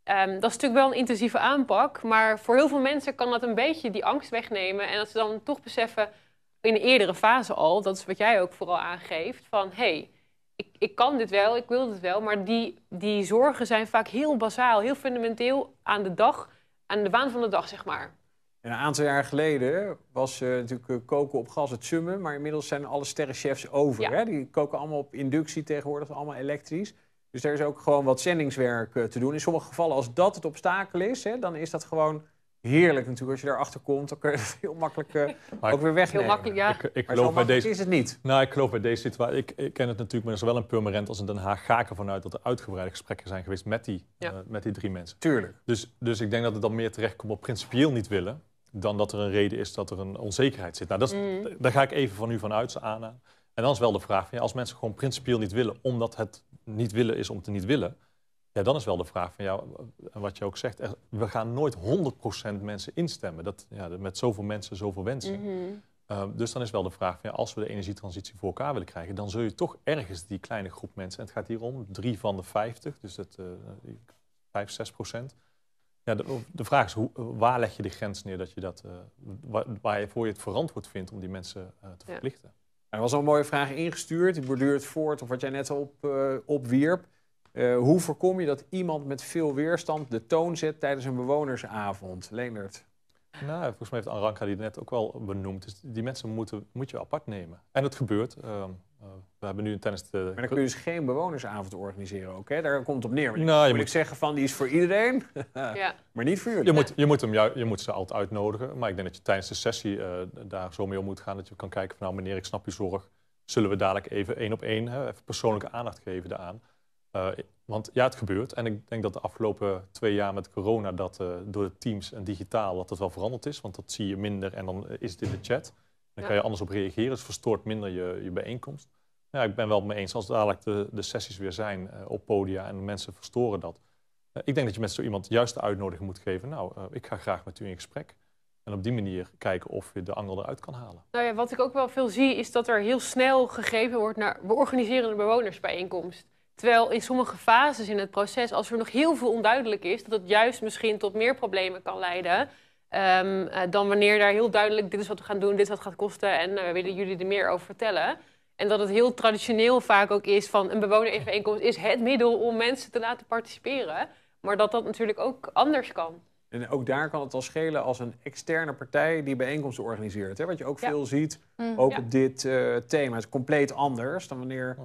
Um, dat is natuurlijk wel een intensieve aanpak... maar voor heel veel mensen kan dat een beetje die angst wegnemen... en dat ze dan toch beseffen, in een eerdere fase al... dat is wat jij ook vooral aangeeft, van... Hey, ik, ik kan dit wel, ik wil dit wel, maar die, die zorgen zijn vaak heel basaal, heel fundamenteel aan de dag, aan de waan van de dag, zeg maar. En een aantal jaar geleden was uh, natuurlijk uh, koken op gas het summen, maar inmiddels zijn alle sterrenchefs over. Ja. Hè? Die koken allemaal op inductie tegenwoordig, allemaal elektrisch. Dus er is ook gewoon wat zendingswerk uh, te doen. In sommige gevallen, als dat het obstakel is, hè, dan is dat gewoon heerlijk natuurlijk. Als je daarachter komt, dan kun je het heel makkelijk uh, ook weer wegnemen. Heel makkelijk, ja. Ik, ik geloof bij deze, is het niet. Nou, ik geloof bij deze situatie. Ik, ik ken het natuurlijk maar zowel in Purmerend als in Den Haag. Ga ik ervan uit dat er uitgebreide gesprekken zijn geweest met die, ja. uh, met die drie mensen. Tuurlijk. Dus, dus ik denk dat het dan meer terechtkomt op principieel niet willen... dan dat er een reden is dat er een onzekerheid zit. Nou, dat is, mm. Daar ga ik even van u vanuit aan. En dan is wel de vraag, van, ja, als mensen gewoon principieel niet willen... omdat het niet willen is om te niet willen... Ja, dan is wel de vraag van jou, wat je ook zegt, we gaan nooit 100% mensen instemmen. Dat, ja, met zoveel mensen, zoveel wensen. Mm -hmm. uh, dus dan is wel de vraag van ja, als we de energietransitie voor elkaar willen krijgen, dan zul je toch ergens die kleine groep mensen, en het gaat hier om drie van de 50, dus dat, uh, 5, 6 procent. Ja, de, de, vraag is, hoe, waar leg je de grens neer dat je dat, uh, waar, waar, je voor je het verantwoord vindt om die mensen uh, te verplichten? Ja. Er was al een mooie vraag ingestuurd, die borduurt voort op wat jij net op, uh, opwierp. Uh, hoe voorkom je dat iemand met veel weerstand de toon zet tijdens een bewonersavond? Leendert? Nou, volgens mij heeft Anranka die net ook wel benoemd. Dus die mensen moeten, moet je apart nemen. En het gebeurt. Uh, uh, we hebben nu tijdens de... Maar dan kun je dus geen bewonersavond organiseren ook, hè? Daar komt het op neer. Nou, je moet moet- ik zeggen van, die is voor iedereen, Ja. maar niet voor jullie. Je moet, je, moet hem, je moet ze altijd uitnodigen. Maar ik denk dat je tijdens de sessie eh, daar zo mee om moet gaan. Dat je kan kijken van nou meneer, ik snap uw zorg. Zullen we dadelijk even één op één hè, even persoonlijke aandacht geven daaraan. Eh, want ja, het gebeurt. En ik denk dat de afgelopen twee jaar met corona... dat eh, door de teams en digitaal dat het wel veranderd is. Want dat zie je minder en dan is het in de chat. Dan Ja. kan je anders op reageren. Dus verstoort minder je, je bijeenkomst. Ja, ik ben wel mee eens als dadelijk de, de sessies weer zijn eh, op podia... en mensen verstoren dat. Ik denk dat je met zo iemand juist de uitnodiging moet geven. Nou, ik ga graag met u in gesprek. En op die manier kijken of je de angel eruit kan halen. Nou ja, wat ik ook wel veel zie, is dat er heel snel gegrepen wordt naar we organiseren een bewonersbijeenkomst. Terwijl in sommige fases in het proces, als er nog heel veel onduidelijk is, dat het juist misschien tot meer problemen kan leiden. ehm, eh, dan wanneer daar heel duidelijk, dit is wat we gaan doen, dit is wat het gaat kosten en eh, we willen jullie er meer over vertellen. En dat het heel traditioneel vaak ook is van een bewonersbijeenkomst is het middel om mensen te laten participeren. Maar dat dat natuurlijk ook anders kan. En ook daar kan het al schelen als een externe partij die bijeenkomsten organiseert. Hè? Wat je ook Ja. veel ziet, Mm. ook Ja. op dit eh, thema. Het is compleet anders dan wanneer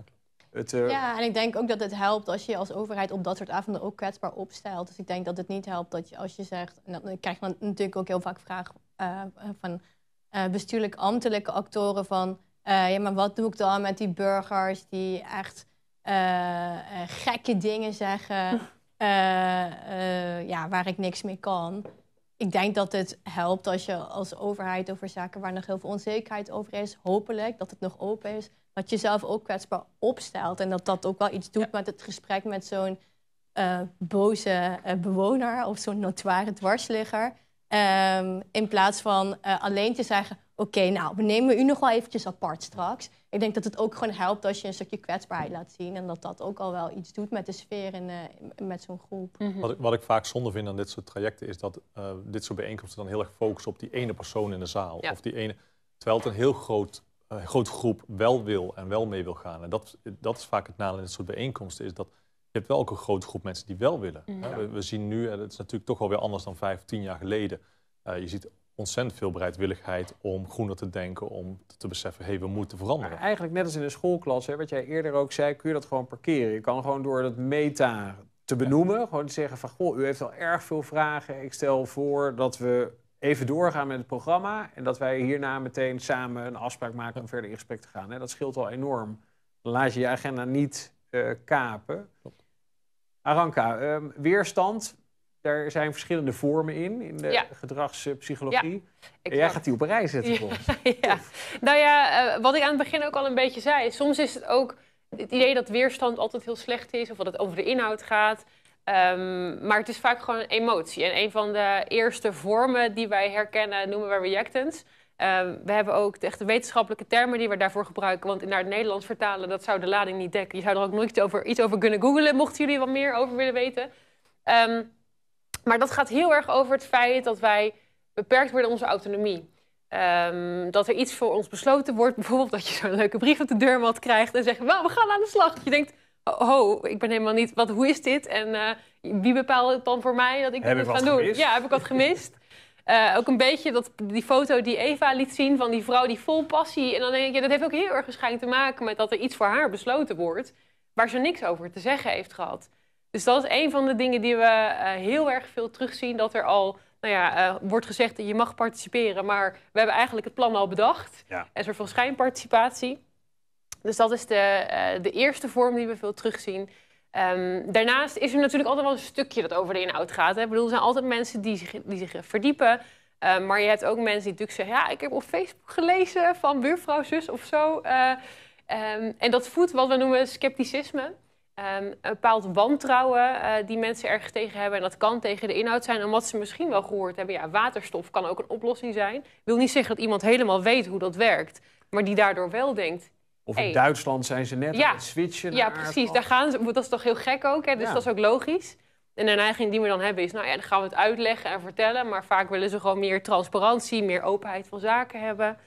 het... eh, Ja, en ik denk ook dat het helpt als je als overheid op dat soort avonden ook kwetsbaar opstelt. Dus ik denk dat het niet helpt dat je als je zegt, en dan krijg je natuurlijk ook heel vaak vragen eh, van eh, bestuurlijk ambtelijke actoren van, eh, ja, maar wat doe ik dan met die burgers die echt eh, eh, gekke dingen zeggen, eh, eh, ja, waar ik niks mee kan. Ik denk dat het helpt als je als overheid over zaken waar nog heel veel onzekerheid over is, hopelijk dat het nog open is, dat je zelf ook kwetsbaar opstelt. En dat dat ook wel iets doet met het gesprek met zo'n eh, boze eh, bewoner of zo'n notoire dwarsligger. Ehm, in plaats van eh, alleen te zeggen, oké, nou, we nemen u nog wel eventjes apart straks. Ik denk dat het ook gewoon helpt als je een stukje kwetsbaarheid laat zien. En dat dat ook al wel iets doet met de sfeer in, eh, met zo'n groep. Wat ik, wat ik vaak zonde vind aan dit soort trajecten is dat eh, dit soort bijeenkomsten dan heel erg focussen op die ene persoon in de zaal. Ja. Of die ene, terwijl het een heel groot, eh, grote groep wel wil en wel mee wil gaan. En dat, dat is vaak het nadeel in dit soort bijeenkomsten, is dat je hebt wel ook een grote groep mensen die wel willen. Hè, We, we zien nu, en het is natuurlijk toch wel weer anders dan vijf, tien jaar geleden. eh, je ziet ontzettend veel bereidwilligheid om groener te denken, om te beseffen, hé, hey, we moeten Maar veranderen. eigenlijk net als in de schoolklas, hè, wat jij eerder ook zei, kun je dat gewoon parkeren. Je kan gewoon door dat meta te benoemen, gewoon te zeggen van, goh, u heeft al erg veel vragen. Ik stel voor dat we even doorgaan met het programma en dat wij hierna meteen samen een afspraak maken om verder in gesprek te gaan. Hè. Dat scheelt al enorm. Dan laat je je agenda niet eh, kapen. Klopt. Aranka, ehm, weerstand, daar zijn verschillende vormen in, in de Ja. gedragspsychologie. En jij gaat die op een rij zetten Ja, volgens ja. Nou ja, eh, wat ik aan het begin ook al een beetje zei. Soms is het ook het idee dat weerstand altijd heel slecht is. Of dat het over de inhoud gaat. Ehm, maar het is vaak gewoon een emotie. En een van de eerste vormen die wij herkennen noemen we reactance. Ehm, we hebben ook de wetenschappelijke termen die we daarvoor gebruiken. Want naar het Nederlands vertalen, dat zou de lading niet dekken. Je zou er ook nooit iets over, iets over kunnen googlen, mochten jullie wat meer over willen weten. Ehm, maar dat gaat heel erg over het feit dat wij beperkt worden in onze autonomie. Dat er iets voor ons besloten wordt. Bijvoorbeeld dat je zo'n leuke brief op de deurmat krijgt en zegt, well, we gaan aan de slag. Je denkt, oh, ik ben helemaal niet, wat, hoe is dit? En eh, wie bepaalt het dan voor mij dat ik Heb dit ik moet gaan doen? gemist? Ja, heb ik wat gemist? Eh, ook een beetje dat, die foto die Eva liet zien van die vrouw die vol passie. En dan denk je, dat heeft ook heel erg waarschijnlijk te maken met dat er iets voor haar besloten wordt. waar ze niks over te zeggen heeft gehad. Dus dat is een van de dingen die we eh, heel erg veel terugzien. Dat er al nou ja, wordt gezegd dat je mag participeren. Maar we hebben eigenlijk het plan al bedacht. Ja. Een soort van schijnparticipatie. Dus dat is de, eh, de eerste vorm die we veel terugzien. Ehm, daarnaast is er natuurlijk altijd wel een stukje dat over de inhoud gaat. Hè. Ik bedoel, er zijn altijd mensen die zich, die zich verdiepen. Ehm, maar je hebt ook mensen die natuurlijk zeggen... ja, ik heb op Facebook gelezen van buurvrouw, zus of zo. Eh, ehm, en dat voedt wat we noemen scepticisme. Een bepaald wantrouwen eh, die mensen ergens tegen hebben. En dat kan tegen de inhoud zijn, omdat ze misschien wel gehoord hebben... ja, waterstof kan ook een oplossing zijn. Ik wil niet zeggen dat iemand helemaal weet hoe dat werkt... maar die daardoor wel denkt... Of in Hey. Duitsland zijn ze net Ja. aan het switchen Ja, precies. Daar gaan ze, dat is toch heel gek ook, hè? dus Ja. dat is ook logisch. En de neiging die we dan hebben is, nou ja, dan gaan we het uitleggen en vertellen. Maar vaak willen ze gewoon meer transparantie, meer openheid van zaken hebben.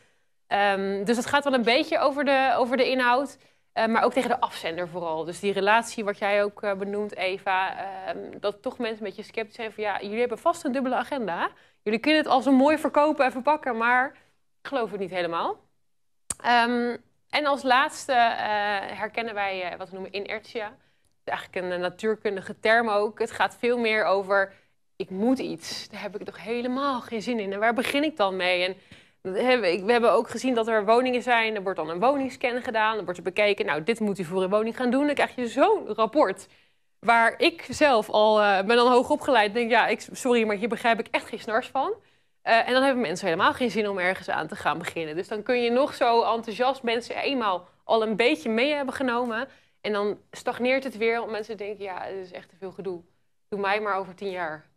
Ehm, dus het gaat wel een beetje over de, over de inhoud, eh, maar ook tegen de afzender vooral. Dus die relatie wat jij ook eh, benoemt, Eva, ehm, dat toch mensen een beetje sceptisch zijn van, ja, jullie hebben vast een dubbele agenda. Jullie kunnen het als een mooi verkopen en verpakken, maar ik geloof het niet helemaal. Ehm, En als laatste uh, herkennen wij uh, wat we noemen inertia. Dat is eigenlijk een natuurkundige term ook. Het gaat veel meer over, ik moet iets. Daar heb ik toch helemaal geen zin in. En waar begin ik dan mee? En we hebben ook gezien dat er woningen zijn. Er wordt dan een woningscan gedaan. Dan wordt er bekeken, nou, dit moet u voor een woning gaan doen. Dan krijg je zo'n rapport. Waar ik zelf al uh, ben dan hoog opgeleid. denk, ja, ik, sorry, maar hier begrijp ik echt geen snars van. Uh, en dan hebben mensen helemaal geen zin om ergens aan te gaan beginnen. Dus dan kun je nog zo enthousiast mensen eenmaal al een beetje mee hebben genomen. En dan stagneert het weer, omdat mensen denken, ja, het is echt te veel gedoe. Doe mij maar over tien jaar.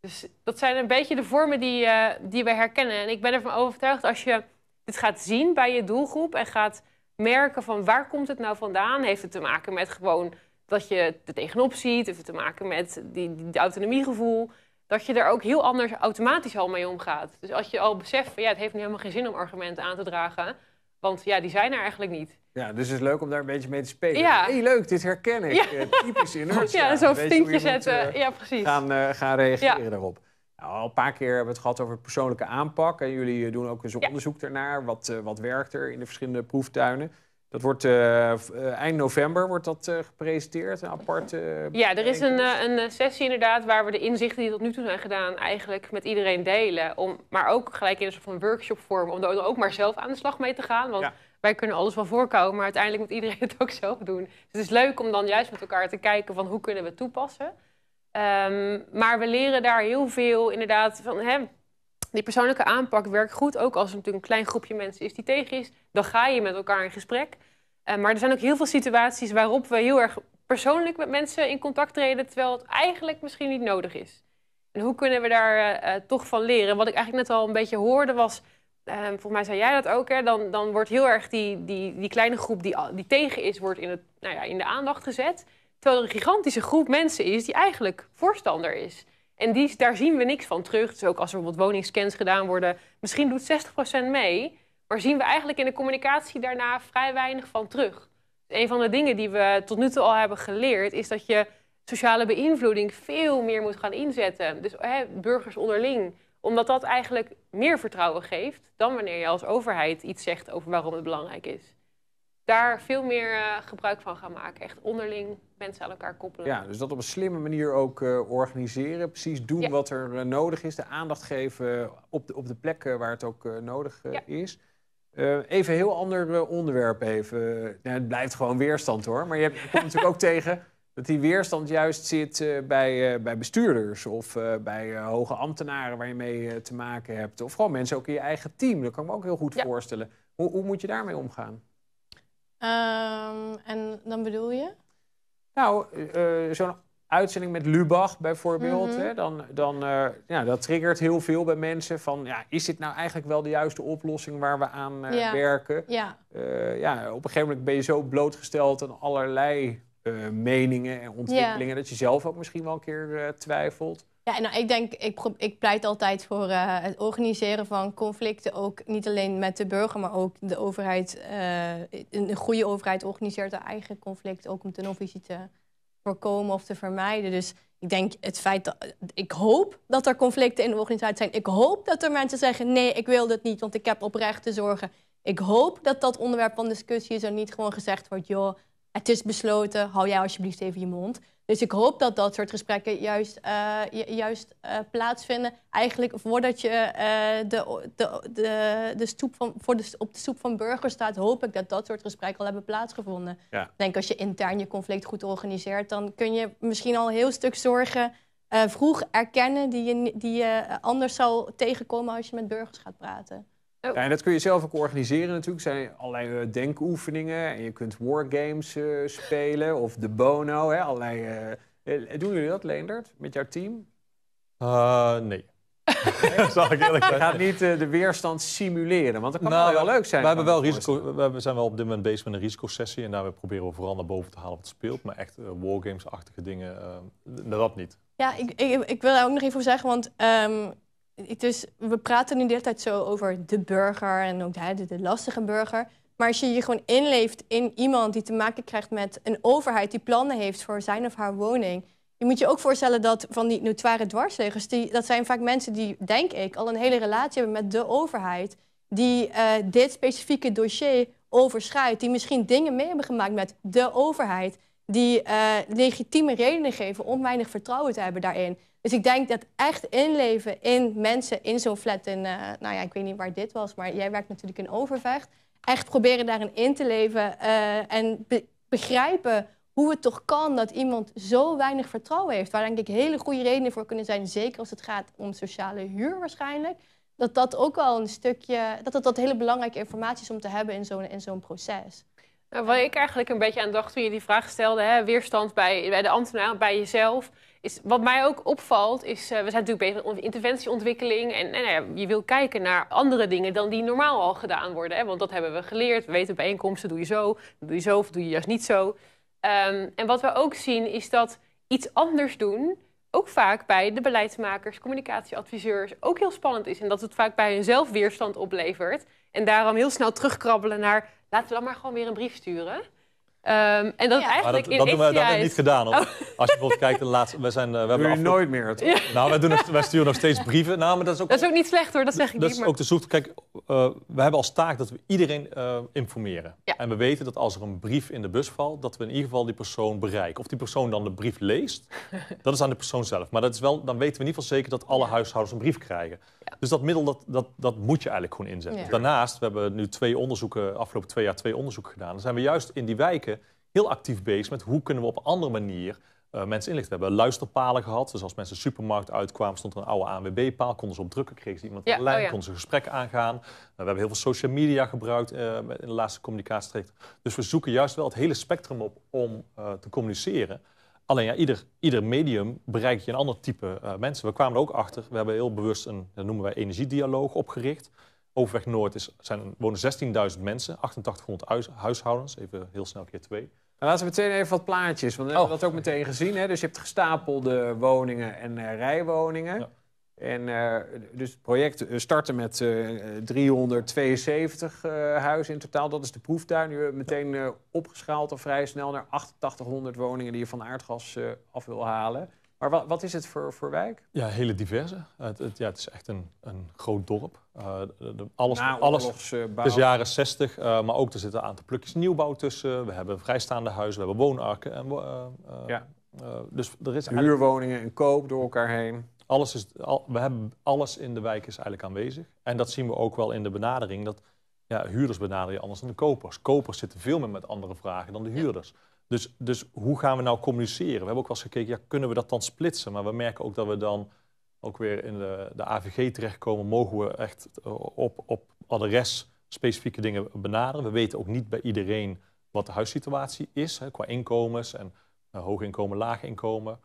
Dus dat zijn een beetje de vormen die, uh, die we herkennen. En ik ben ervan overtuigd als je dit gaat zien bij je doelgroep en gaat merken van waar komt het nou vandaan, heeft het te maken met gewoon dat je er tegenop ziet, heeft het te maken met die, die autonomiegevoel, dat je er ook heel anders automatisch al mee omgaat. Dus als je al beseft van ja, het heeft nu helemaal geen zin om argumenten aan te dragen, want ja, die zijn er eigenlijk niet. Ja, dus het is leuk om daar een beetje mee te spelen. Ja. Hey, leuk, dit herken ik. Ja. Uh, typisch inertia. Ja, zo'n vinkje zetten. Uh, ja, precies. Gaan, uh, gaan reageren ja. daarop. Nou, al een paar keer hebben we het gehad over persoonlijke aanpak. En jullie doen ook eens onderzoek ernaar. Wat, wat werkt er in de verschillende proeftuinen? Dat wordt uh, eind november wordt dat uh, gepresenteerd, een aparte. ja, er is een, een sessie inderdaad waar we de inzichten die tot nu toe zijn gedaan eigenlijk met iedereen delen. Om, maar ook gelijk in een soort van workshopvorm, om er ook maar zelf aan de slag mee te gaan. Want wij kunnen alles wel voorkomen, maar uiteindelijk moet iedereen het ook zelf doen. Dus het is leuk om dan juist met elkaar te kijken van hoe kunnen we het toepassen. Um, maar we leren daar heel veel inderdaad van. Hè, die persoonlijke aanpak werkt goed, ook als er natuurlijk een klein groepje mensen is die tegen is. Dan ga je met elkaar in gesprek. Uh, maar er zijn ook heel veel situaties waarop we heel erg persoonlijk met mensen in contact treden, terwijl het eigenlijk misschien niet nodig is. En hoe kunnen we daar uh, toch van leren? Wat ik eigenlijk net al een beetje hoorde was, volgens mij zei jij dat ook, hè, dan, dan wordt heel erg die, die, die kleine groep die, die tegen is, wordt in, het, nou ja, in de aandacht gezet. Terwijl er een gigantische groep mensen is die eigenlijk voorstander is. En die, daar zien we niks van terug. Dus ook als er bijvoorbeeld woningscans gedaan worden, misschien doet 60% mee. Maar zien we eigenlijk in de communicatie daarna vrij weinig van terug. Een van de dingen die we tot nu toe al hebben geleerd, is dat je sociale beïnvloeding veel meer moet gaan inzetten. Dus hè, burgers onderling. Omdat dat eigenlijk meer vertrouwen geeft dan wanneer je als overheid iets zegt over waarom het belangrijk is daar veel meer uh, gebruik van gaan maken. Echt onderling mensen aan elkaar koppelen. Ja, dus dat op een slimme manier ook uh, organiseren. Precies doen ja. wat er uh, nodig is. De aandacht geven op de, op de plekken waar het ook nodig ja. is. even een heel ander onderwerp even. Nou, het blijft gewoon weerstand hoor. Maar je, hebt, je komt natuurlijk ook tegen dat die weerstand juist zit bij, bij bestuurders of bij hoge ambtenaren waar je mee te maken hebt. Of gewoon mensen ook in je eigen team. Dat kan ik me ook heel goed ja. voorstellen. Hoe, hoe moet je daarmee omgaan? Um, en dan bedoel je? Nou, uh, zo'n uitzending met Lubach bijvoorbeeld, mm -hmm. hè, dan, dan uh, ja, dat triggert heel veel bij mensen van, ja, is dit nou eigenlijk wel de juiste oplossing waar we aan uh, ja. werken? Ja. ja, op een gegeven moment ben je zo blootgesteld aan allerlei meningen en ontwikkelingen dat je zelf ook misschien wel een keer twijfelt. Ja, nou, ik denk, ik, ik pleit altijd voor uh, het organiseren van conflicten. Ook niet alleen met de burger, maar ook de overheid. Uh, een goede overheid organiseert haar eigen conflict. Ook om ten te voorkomen of te vermijden. Dus ik denk het feit dat. Ik hoop dat er conflicten in de organisatie zijn. Ik hoop dat er mensen zeggen: nee, ik wil dit niet, want ik heb oprechte zorgen. Ik hoop dat dat onderwerp van discussie is en niet gewoon gezegd wordt: joh, het is besloten, hou jij alsjeblieft even je mond. Dus ik hoop dat dat soort gesprekken juist, uh, juist uh, plaatsvinden. Eigenlijk voordat je uh, de, de, de, de stoep van, voor de, op de stoep van burgers staat, hoop ik dat dat soort gesprekken al hebben plaatsgevonden. Ja. Ik denk als je intern je conflict goed organiseert, dan kun je misschien al een heel stuk zorgen vroeg erkennen die je, die je anders zou tegenkomen als je met burgers gaat praten. Ja, en dat kun je zelf ook organiseren natuurlijk. Er zijn allerlei uh, denkoefeningen. En je kunt wargames uh, spelen. Of de bono. Hè, allerlei, uh, doen jullie dat, Leendert? Met jouw team? nee. nee? Zal ik eerlijk Je gaat niet de weerstand simuleren. Want dat kan nou, wel leuk zijn. We, hebben wel risico, we zijn wel op dit moment bezig met een risicosessie. En daar proberen we vooral naar boven te halen wat speelt. Maar echt wargames-achtige dingen, dat niet. Ja, ik, ik, ik, wil daar ook nog even over zeggen. Want um, dus we praten nu de hele tijd zo over de burger en ook de, de, lastige burger. Maar als je je gewoon inleeft in iemand die te maken krijgt met een overheid die plannen heeft voor zijn of haar woning. Je moet je ook voorstellen dat van die notoire dwarsleggers, die, dat zijn vaak mensen die, denk ik, al een hele relatie hebben met de overheid. Die uh, dit specifieke dossier overschrijdt, die misschien dingen mee hebben gemaakt met de overheid, die uh, legitieme redenen geven om weinig vertrouwen te hebben daarin. Dus ik denk dat echt inleven in mensen in zo'n flat in, uh, nou ja, ik weet niet waar dit was, maar jij werkt natuurlijk in Overvecht. Echt proberen daarin in te leven uh, en be begrijpen hoe het toch kan dat iemand zo weinig vertrouwen heeft. Waar denk ik hele goede redenen voor kunnen zijn, zeker als het gaat om sociale huur waarschijnlijk. Dat dat ook wel een stukje, dat het dat hele belangrijke informatie is om te hebben in zo'n zo'n proces. Nou, waar ik eigenlijk een beetje aan dacht toen je die vraag stelde, hè, weerstand bij, bij de ambtenaar, bij jezelf. Is, wat mij ook opvalt, is, uh, we zijn natuurlijk bezig met interventieontwikkeling. En, ja, je wil kijken naar andere dingen dan die normaal al gedaan worden. Hè, want dat hebben we geleerd. We weten bijeenkomsten doe je zo, doe je zo of doe je juist niet zo. Um, en wat we ook zien is dat iets anders doen ook vaak bij de beleidsmakers, communicatieadviseurs ook heel spannend is. En dat het vaak bij hunzelf weerstand oplevert. En daarom heel snel terugkrabbelen naar laten we dan maar gewoon weer een brief sturen. Um, en dat ja. eigenlijk dat, dat doen we dat niet gedaan. Als je bijvoorbeeld kijkt, de laatste, we zijn, uh, we hebben nooit meer. Ja. Nou, wij, doen nog, wij sturen nog steeds brieven. Nou, maar dat is ook, dat is ook niet slecht hoor, dat zeg ik dat niet. Dat is ook de zoek. Kijk, uh, we hebben als taak dat we iedereen uh, informeren. Ja. En we weten dat als er een brief in de bus valt, dat we in ieder geval die persoon bereiken. Of die persoon dan de brief leest, dat is aan de persoon zelf. Maar dat is wel, dan weten we in ieder geval zeker dat alle huishoudens een brief krijgen. Dus dat middel, dat, dat, dat moet je eigenlijk gewoon inzetten. Daarnaast, we hebben nu twee onderzoeken, afgelopen twee jaar twee onderzoeken gedaan. Dan zijn we juist in die wijken heel actief bezig met hoe kunnen we op een andere manier uh, mensen inlichten. We hebben luisterpalen gehad. Dus als mensen de supermarkt uitkwamen, stond er een oude ANWB-paal. Konden ze op drukken, kregen ze iemand ja, aan de lijn, oh ja. konden ze een gesprek aangaan. Uh, we hebben heel veel social media gebruikt uh, in de laatste communicatietraject. Dus we zoeken juist wel het hele spectrum op om te communiceren. Alleen ja, ieder, ieder medium bereikt je een ander type mensen. We kwamen er ook achter. We hebben heel bewust een, dat noemen wij energiedialoog opgericht. Overweg Noord is, zijn, wonen 16.000 mensen, 8800 huis, huishoudens. Even heel snel keer twee. Nou, laten we meteen even wat plaatjes, want we oh. hebben dat ook meteen gezien. Hè? Dus je hebt gestapelde woningen en uh, rijwoningen. Ja. En uh, dus het project startte met uh, 372 huizen in totaal. Dat is de proeftuin. Nu meteen opgeschaald al vrij snel naar 8800 woningen die je van aardgas af wil halen. Maar wat, wat, is het voor, voor wijk? Ja, hele diverse. Het, het, ja, het is echt een, een groot dorp. Uh, de, de, alles, alles het is jaren 60, uh, maar ook er zitten een aantal plukjes nieuwbouw tussen. We hebben vrijstaande huizen, we hebben woonarken. En, uh, ja. dus er is Huurwoningen en koop door elkaar heen. Alles is, al, we hebben alles in de wijk is eigenlijk aanwezig. En dat zien we ook wel in de benadering. Dat ja, huurders benaderen je anders dan de kopers. Kopers zitten veel meer met andere vragen dan de huurders. Ja. Dus, dus hoe gaan we nou communiceren? We hebben ook wel eens gekeken, ja, kunnen we dat dan splitsen? Maar we merken ook dat we dan ook weer in de, de AVG terechtkomen. Mogen we echt eh, op, op adres specifieke dingen benaderen? We weten ook niet bij iedereen wat de huissituatie is, qua inkomens en uh, hoog inkomen, laag inkomen.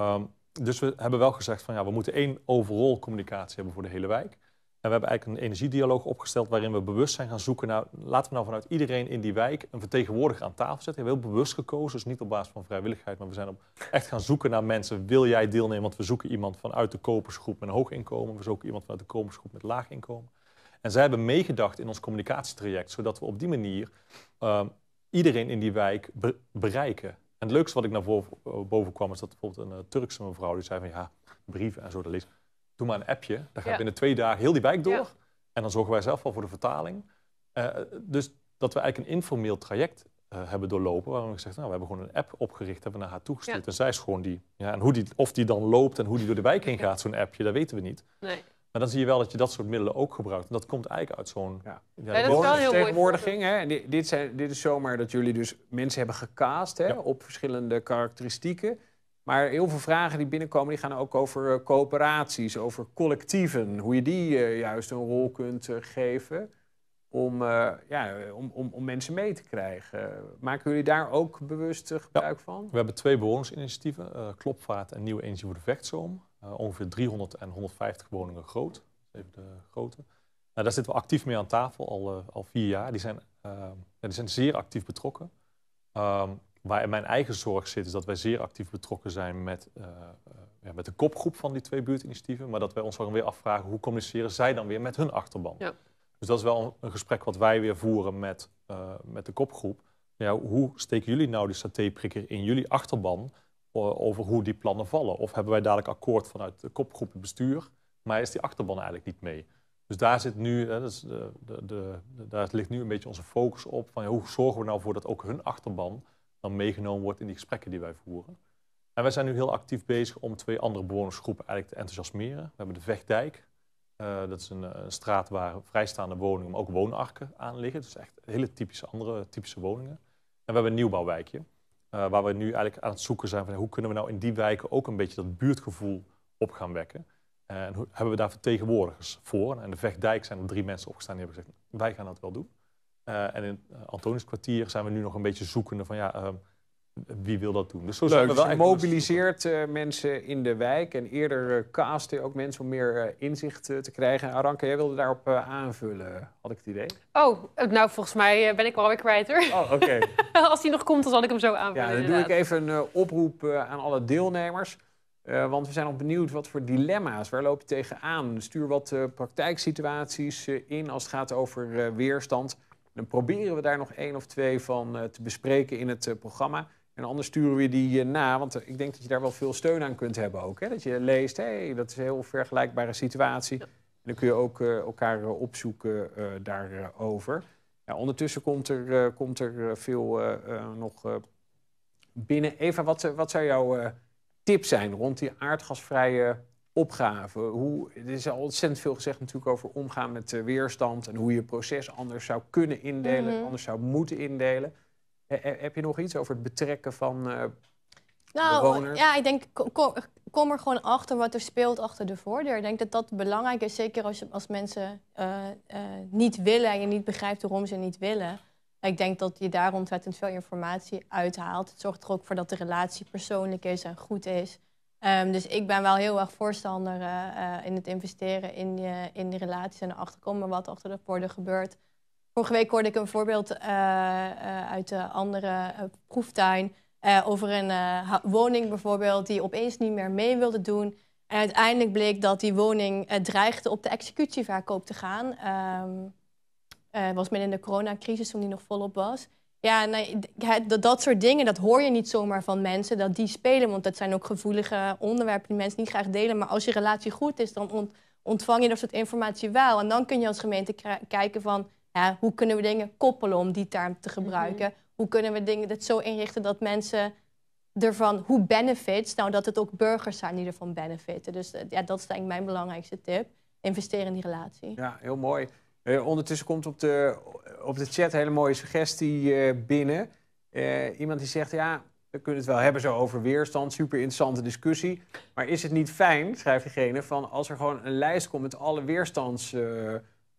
Um, dus we hebben wel gezegd van ja, we moeten één overal communicatie hebben voor de hele wijk. En we hebben eigenlijk een energiedialoog opgesteld waarin we bewust zijn gaan zoeken naar, laten we nou vanuit iedereen in die wijk een vertegenwoordiger aan tafel zetten. We hebben heel bewust gekozen, dus niet op basis van vrijwilligheid, maar we zijn op echt gaan zoeken naar mensen. Wil jij deelnemen? Want we zoeken iemand vanuit de kopersgroep met een hoog inkomen, we zoeken iemand vanuit de kopersgroep met laag inkomen. En zij hebben meegedacht in ons communicatietraject, zodat we op die manier uh, iedereen in die wijk be bereiken. En het leukste wat ik naar boven kwam, is dat bijvoorbeeld een uh, Turkse mevrouw die zei van ja, brieven en zo, dat lees doe maar een appje. Dan gaat ja. binnen twee dagen heel die wijk door. Ja. En dan zorgen wij zelf wel voor de vertaling. Uh, dus dat we eigenlijk een informeel traject uh, hebben doorlopen. Waarom ik zeg, nou, we hebben gewoon een app opgericht, hebben we naar haar toegestuurd. Ja. En zij is gewoon die. Ja, en hoe die, of die dan loopt en hoe die door de wijk heen gaat, zo'n appje, dat weten we niet. Nee. Maar dan zie je wel dat je dat soort middelen ook gebruikt. En dat komt eigenlijk uit zo'n... Ja. Ja, ja, dat is wel heel tegenwoordiging. Hè? Dit, dit, zijn, dit is zomaar dat jullie dus mensen hebben gecast hè, op verschillende karakteristieken. Maar heel veel vragen die binnenkomen, die gaan ook over uh, coöperaties, over collectieven. Hoe je die uh, juist een rol kunt uh, geven om, ja, om, om, om, mensen mee te krijgen. Maken jullie daar ook bewust gebruik ja. van? We hebben twee bewonersinitiatieven, Klopvaart en Nieuwe Energie voor de Vechtzoom. ongeveer 300 en 150 woningen groot. Even de grootte. Nou, daar zitten we actief mee aan tafel, al, al vier jaar. Die zijn, die zijn zeer actief betrokken. Um, Waar mijn eigen zorg zit, is dat wij zeer actief betrokken zijn met, uh, ja, met de kopgroep van die twee buurtinitiatieven. Maar dat wij ons dan weer afvragen hoe communiceren zij dan weer met hun achterban. Ja. Dus dat is wel een, een, gesprek wat wij weer voeren met, uh, met de kopgroep. Ja, hoe steken jullie nou die satéprikker in jullie achterban over hoe die plannen vallen? Of hebben wij dadelijk akkoord vanuit de kopgroep het bestuur, maar is die achterban eigenlijk niet mee? Dus daar, zit nu, hè, de, de, de, daar ligt nu een beetje onze focus op. Van, ja, hoe zorgen we nou voor dat ook hun achterban meegenomen wordt in die gesprekken die wij voeren. En wij zijn nu heel actief bezig om twee andere bewonersgroepen eigenlijk te enthousiasmeren. We hebben de Vechtdijk. Uh, dat is een, een, straat waar vrijstaande woningen, maar ook woonarken aan liggen. Dus echt hele typische andere typische woningen. En we hebben een nieuwbouwwijkje. Uh, waar we nu eigenlijk aan het zoeken zijn van hoe kunnen we nou in die wijken ook een beetje dat buurtgevoel op gaan wekken. En hoe, hebben we daar vertegenwoordigers voor? En de Vechtdijk zijn er drie mensen opgestaan die hebben gezegd, wij gaan dat wel doen. Uh, en in uh, Antonius kwartier zijn we nu nog een beetje zoekende van ja, uh, wie wil dat doen. Dus zo zijn we wel je mobiliseert uh, mensen in de wijk en eerder uh, casten ook mensen om meer uh, inzicht te krijgen. Aranka, jij wilde daarop aanvullen, had ik het idee. Oh, nou volgens mij ben ik wel weer kwijt hoor. Oh, oké. Okay. Als die nog komt, dan zal ik hem zo aanvullen. Ja, dan inderdaad. doe ik even een oproep aan alle deelnemers. want we zijn nog benieuwd wat voor dilemma's, waar loop je tegenaan? Stuur wat praktijksituaties in als het gaat over weerstand. Dan proberen we daar nog één of twee van uh, te bespreken in het uh, programma. En anders sturen we die uh, na, want ik denk dat je daar wel veel steun aan kunt hebben ook. Hè? Dat je leest, hé, hey, dat is een heel vergelijkbare situatie. Ja. En dan kun je ook elkaar opzoeken daarover. Ja, ondertussen komt er, komt er veel nog binnen. Eva, wat, wat zou jouw tip zijn rond die aardgasvrije opgave. Hoe, er is al ontzettend veel gezegd natuurlijk over omgaan met uh, weerstand en hoe je proces anders zou kunnen indelen, mm -hmm. anders zou moeten indelen. He, heb je nog iets over het betrekken van uh, nou, bewoners? Ja, ik denk, kom, kom, er gewoon achter wat er speelt achter de voordeur. Ik denk dat dat belangrijk is, zeker als, als mensen uh, niet willen en je niet begrijpt waarom ze niet willen. Ik denk dat je daar ontzettend veel informatie uithaalt. Het zorgt er ook voor dat de relatie persoonlijk is en goed is. Um, dus ik ben wel heel erg voorstander uh, uh, in het investeren in, uh, in die relaties en erachter komen wat achter de voordeur gebeurt. Vorige week hoorde ik een voorbeeld uit de andere proeftuin over een woning bijvoorbeeld die opeens niet meer mee wilde doen. En uiteindelijk bleek dat die woning dreigde op de executieverkoop te gaan. Um, was midden in de coronacrisis toen die nog volop was. Ja, nee, dat, dat soort dingen, dat hoor je niet zomaar van mensen, dat die spelen. Want dat zijn ook gevoelige onderwerpen die mensen niet graag delen. Maar als je relatie goed is, dan ont, ontvang je dat soort informatie wel. En dan kun je als gemeente kijken van, ja, hoe kunnen we dingen koppelen om die term te gebruiken? Mm -hmm. Hoe kunnen we dingen dat zo inrichten dat mensen ervan, hoe benefits, nou dat het ook burgers zijn die ervan benefiten. Dus ja, dat is denk ik mijn belangrijkste tip. Investeren in die relatie. Ja, heel mooi. Uh, ondertussen komt op de, op de chat een hele mooie suggestie uh, binnen. Uh, iemand die zegt, ja, we kunnen het wel hebben zo over weerstand. Super interessante discussie. Maar is het niet fijn, schrijft diegene, van als er gewoon een lijst komt met alle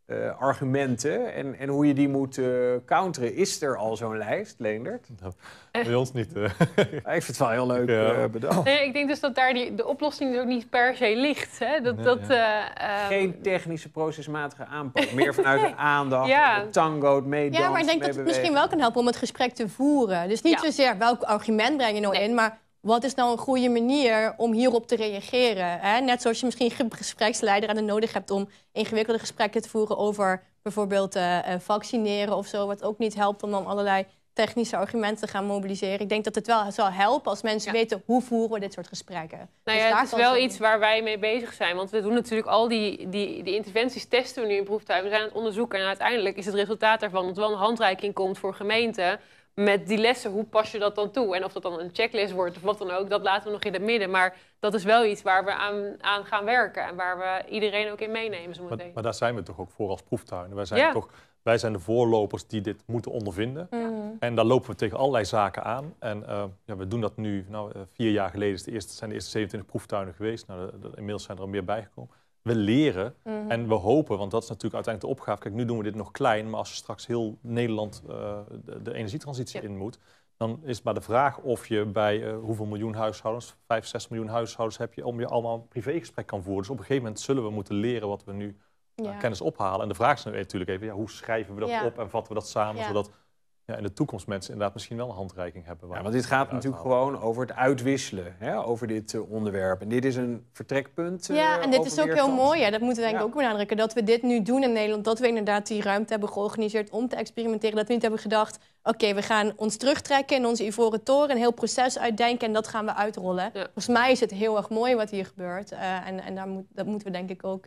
weerstandsargumenten en, en hoe je die moet counteren. Is er al zo'n lijst, Leendert? Nou, bij ons niet. ik vind het wel heel leuk ja. bedacht. Nee, ik denk dus dat daar die, de oplossing dus ook niet per se ligt. Hè? Dat, nee, dat, ja. uh, Geen technische procesmatige aanpak. Meer vanuit de aandacht, ja. het tango, het meedansen, Ja, maar ik denk dat het misschien wel kan helpen om het gesprek te voeren. Dus niet zozeer welk argument breng je nou nee. in, maar wat is nou een goede manier om hierop te reageren? Hè? Net zoals je misschien gespreksleider aan de nodig hebt om ingewikkelde gesprekken te voeren over bijvoorbeeld uh, vaccineren of zo. Wat ook niet helpt om dan allerlei technische argumenten te gaan mobiliseren. Ik denk dat het wel zal helpen als mensen ja. weten hoe voeren we dit soort gesprekken. Nou ja, dus het is wel iets waar wij mee bezig zijn. Want we doen natuurlijk al die, die, die interventies, testen we nu in proeftuin. We zijn aan het onderzoeken en uiteindelijk is het resultaat daarvan dat wel een handreiking komt voor gemeenten met die lessen, hoe pas je dat dan toe? En of dat dan een checklist wordt of wat dan ook, dat laten we nog in het midden. Maar dat is wel iets waar we aan, aan gaan werken en waar we iedereen ook in meenemen. Zo maar, maar, daar zijn we toch ook voor als proeftuin. Wij zijn, ja. toch, wij zijn de voorlopers die dit moeten ondervinden. Mm -hmm. En daar lopen we tegen allerlei zaken aan. En uh, ja, we doen dat nu, nou, vier jaar geleden is de eerste, zijn de eerste 27 proeftuinen geweest. Nou, de, de, inmiddels zijn er al meer bijgekomen. We leren Mhm. mm -hmm. en we hopen, want dat is natuurlijk uiteindelijk de opgave. Kijk, nu doen we dit nog klein, maar als straks heel Nederland uh, de, de, energietransitie ja. in moet, dan is maar de vraag of je bij uh, hoeveel miljoen huishoudens, 5, 6 miljoen huishoudens heb je, om je allemaal een privégesprek kan voeren. Dus op een gegeven moment zullen we moeten leren wat we nu uh, ja. kennis ophalen. En de vraag is natuurlijk even, ja, hoe schrijven we dat ja. op en vatten we dat samen, zodat ja, in de toekomst mensen inderdaad misschien wel een handreiking hebben. Ja, want dit gaat natuurlijk gewoon over het uitwisselen, hè, over dit uh, onderwerp. En dit is een vertrekpunt. Uh, ja, en dit is ook weerstand. heel mooi. Ja, dat moeten we denk ik ja. ook benadrukken. Dat we dit nu doen in Nederland. Dat we inderdaad die ruimte hebben georganiseerd om te experimenteren. Dat we niet hebben gedacht, oké, okay, we gaan ons terugtrekken in onze ivoren toren. Een heel proces uitdenken en dat gaan we uitrollen. Ja. Volgens mij is het heel erg mooi wat hier gebeurt. Uh, en en daar moet, dat moeten we denk ik ook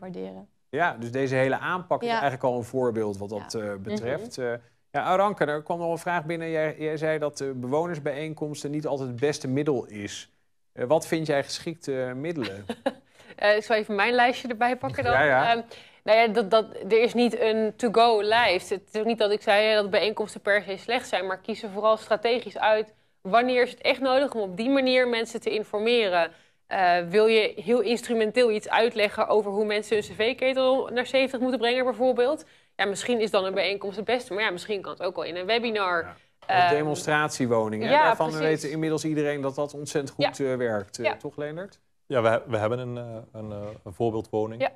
waarderen. Ja, dus deze hele aanpak is eigenlijk al een voorbeeld wat dat eh, betreft. Eh, ja, Aranke, er kwam nog een vraag binnen. Jij, jij zei dat eh, bewonersbijeenkomsten niet altijd het beste middel is. Eh, wat vind jij geschikte middelen? Eh, ik zal even mijn lijstje erbij pakken dan. Ja, ja. Ehm, nou ja, dat, dat, er is niet een to-go lijst. Het is ook niet dat ik zei dat bijeenkomsten per se slecht zijn, maar kies er vooral strategisch uit. Wanneer is het echt nodig om op die manier mensen te informeren? Eh, wil je heel instrumenteel iets uitleggen over hoe mensen hun cv-ketel naar 70 moeten brengen, bijvoorbeeld? Ja, misschien is dan een bijeenkomst het beste, maar ja, misschien kan het ook wel in een webinar. Ja. Ehm, De demonstratiewoningen. ja, Daarvan precies. weet inmiddels iedereen dat dat ontzettend goed eh, werkt. Eh, Ja. Toch, Leendert? Ja, we, we hebben een, eh, een, eh, een voorbeeldwoning. Ja.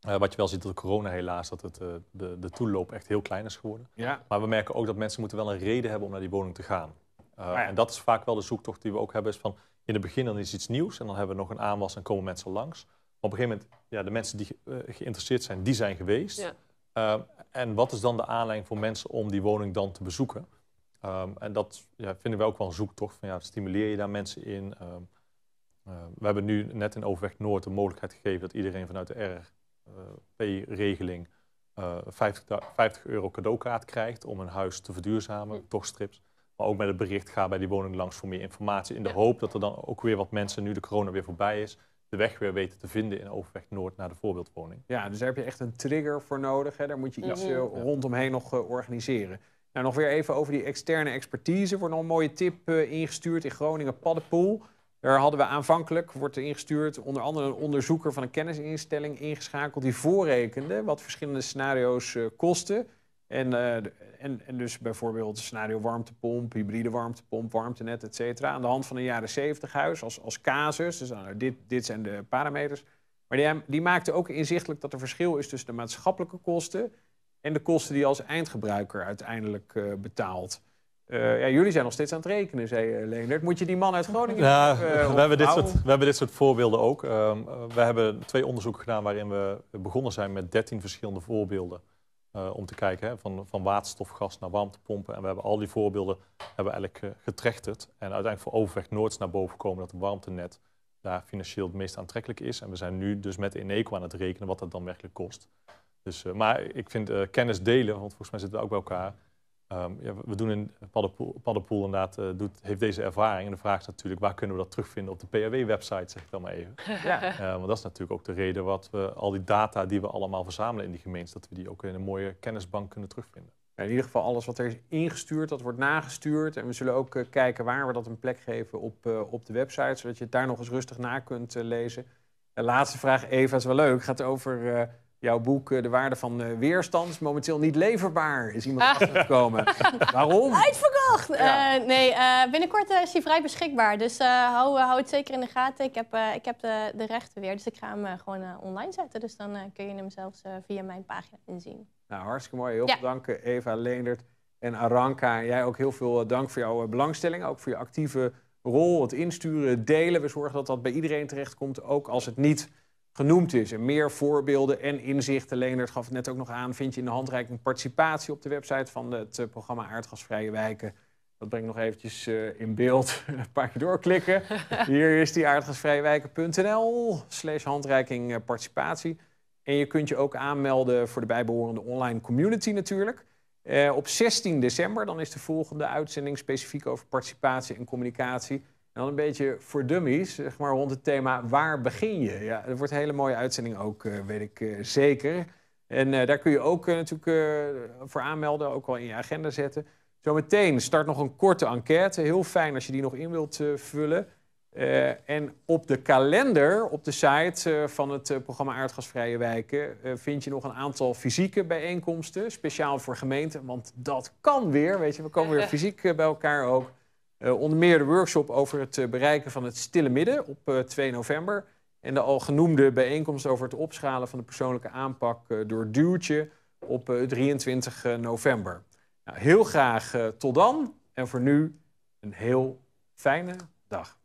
Eh, wat je wel ziet door de corona helaas, dat het, eh, de, de toeloop echt heel klein is geworden. Ja. Maar we merken ook dat mensen moeten wel een reden hebben om naar die woning te gaan. Uh, ja. En dat is vaak wel de zoektocht die we ook hebben. Is van, in het begin dan is iets nieuws en dan hebben we nog een aanwas en komen mensen langs. Maar op een gegeven moment, ja, de mensen die uh, geïnteresseerd zijn, die zijn geweest. Uh, en wat is dan de aanleiding voor mensen om die woning dan te bezoeken? Um, en dat ja, vinden we ook wel een zoektocht. Van, ja, stimuleer je daar mensen in? Um, uh, we hebben nu net in Overweg Noord de mogelijkheid gegeven dat iedereen vanuit de RP-regeling uh, 50, 50, euro cadeaukaart krijgt om een huis te verduurzamen, mm. toch strips. Maar ook met het bericht, ga bij die woning langs voor meer informatie. In de ja. hoop dat er dan ook weer wat mensen, nu de corona weer voorbij is, de weg weer weten te vinden in Overweg Noord naar de voorbeeldwoning. Ja, dus daar heb je echt een trigger voor nodig. Hè? Daar moet je iets ja. uh, rondomheen nog uh, organiseren. Nou, nog weer even over die externe expertise. Er wordt nog een mooie tip uh, ingestuurd in Groningen Paddenpoel. Daar hadden we aanvankelijk, wordt er ingestuurd, onder andere een onderzoeker van een kennisinstelling ingeschakeld die voorrekende wat verschillende scenario's uh, kosten. En, uh, en, en dus bijvoorbeeld scenario warmtepomp, hybride warmtepomp, warmtenet, et cetera. Aan de hand van een jaren 70 huis als, als casus. Dus nou, dit, dit zijn de parameters. Maar die, die maakte ook inzichtelijk dat er verschil is tussen de maatschappelijke kosten en de kosten die je als eindgebruiker uiteindelijk uh, betaalt. Uh, ja, jullie zijn nog steeds aan het rekenen, zei uh, Leendert. Moet je die man uit Groningen... Ja, uh, we, hebben dit soort, we hebben dit soort voorbeelden ook. Um, we hebben twee onderzoeken gedaan waarin we begonnen zijn met 13 verschillende voorbeelden. Uh, om te kijken hè, van, van waterstof, gas naar warmtepompen. En we hebben al die voorbeelden hebben eigenlijk uh, getrechterd. En uiteindelijk voor Overweg Noord naar boven gekomen dat een warmtenet daar financieel het meest aantrekkelijk is. En we zijn nu dus met Eneco aan het rekenen wat dat dan werkelijk kost. Dus, uh, maar ik vind kennis delen, want volgens mij zitten we ook bij elkaar. Um, ja, we doen in Paddenpoel, Paddenpoel inderdaad, uh, doet, heeft deze ervaring. En de vraag is natuurlijk, waar kunnen we dat terugvinden op de PHW-website, zeg ik dan maar even. Ja. Uh, want dat is natuurlijk ook de reden wat we, al die data die we allemaal verzamelen in die gemeente, dat we die ook in een mooie kennisbank kunnen terugvinden. Ja, in ieder geval alles wat er is ingestuurd, dat wordt nagestuurd. En we zullen ook uh, kijken waar we dat een plek geven op, op de website, zodat je het daar nog eens rustig na kunt lezen. De laatste vraag, Eva, is wel leuk, gaat over jouw boek De Waarde van uh, Weerstand is momenteel niet leverbaar. Is iemand achtergekomen. Waarom? Uitverkocht! Ja. Uh, nee, uh, binnenkort is hij vrij beschikbaar. Dus hou, hou het zeker in de gaten. Ik heb, ik heb de, de rechten weer, dus ik ga hem gewoon online zetten. Dus dan kun je hem zelfs via mijn pagina inzien. Nou, hartstikke mooi. Heel ja. veel dank Eva Leendert en Aranka. Jij ook heel veel dank voor jouw belangstelling. Ook voor je actieve rol, het insturen, delen. We zorgen dat dat bij iedereen terechtkomt, ook als het niet genoemd is. En meer voorbeelden en inzichten, Leendert gaf het net ook nog aan, vind je in de handreiking participatie op de website van het uh, programma Aardgasvrije Wijken. Dat breng ik nog eventjes uh, in beeld. Een paar keer doorklikken. Hier is die aardgasvrijewijken.nl slash handreiking uh, participatie. En je kunt je ook aanmelden voor de bijbehorende online community natuurlijk. op 16 december, dan is de volgende uitzending specifiek over participatie en communicatie. Dan een beetje voor dummies, zeg maar rond het thema waar begin je? Ja, dat wordt een hele mooie uitzending ook, uh, weet ik uh, zeker. En uh, daar kun je ook natuurlijk voor aanmelden, ook wel in je agenda zetten. Zometeen start nog een korte enquête. Heel fijn als je die nog in wilt vullen. en op de kalender, op de site van het programma Aardgasvrije Wijken... vind je nog een aantal fysieke bijeenkomsten, speciaal voor gemeenten. Want dat kan weer, weet je, we komen weer fysiek bij elkaar ook... Uh, onder meer de workshop over het uh, bereiken van het stille midden op uh, 2 november. En de al genoemde bijeenkomst over het opschalen van de persoonlijke aanpak door Duwtje op 23 november. Nou, heel graag tot dan en voor nu een heel fijne dag.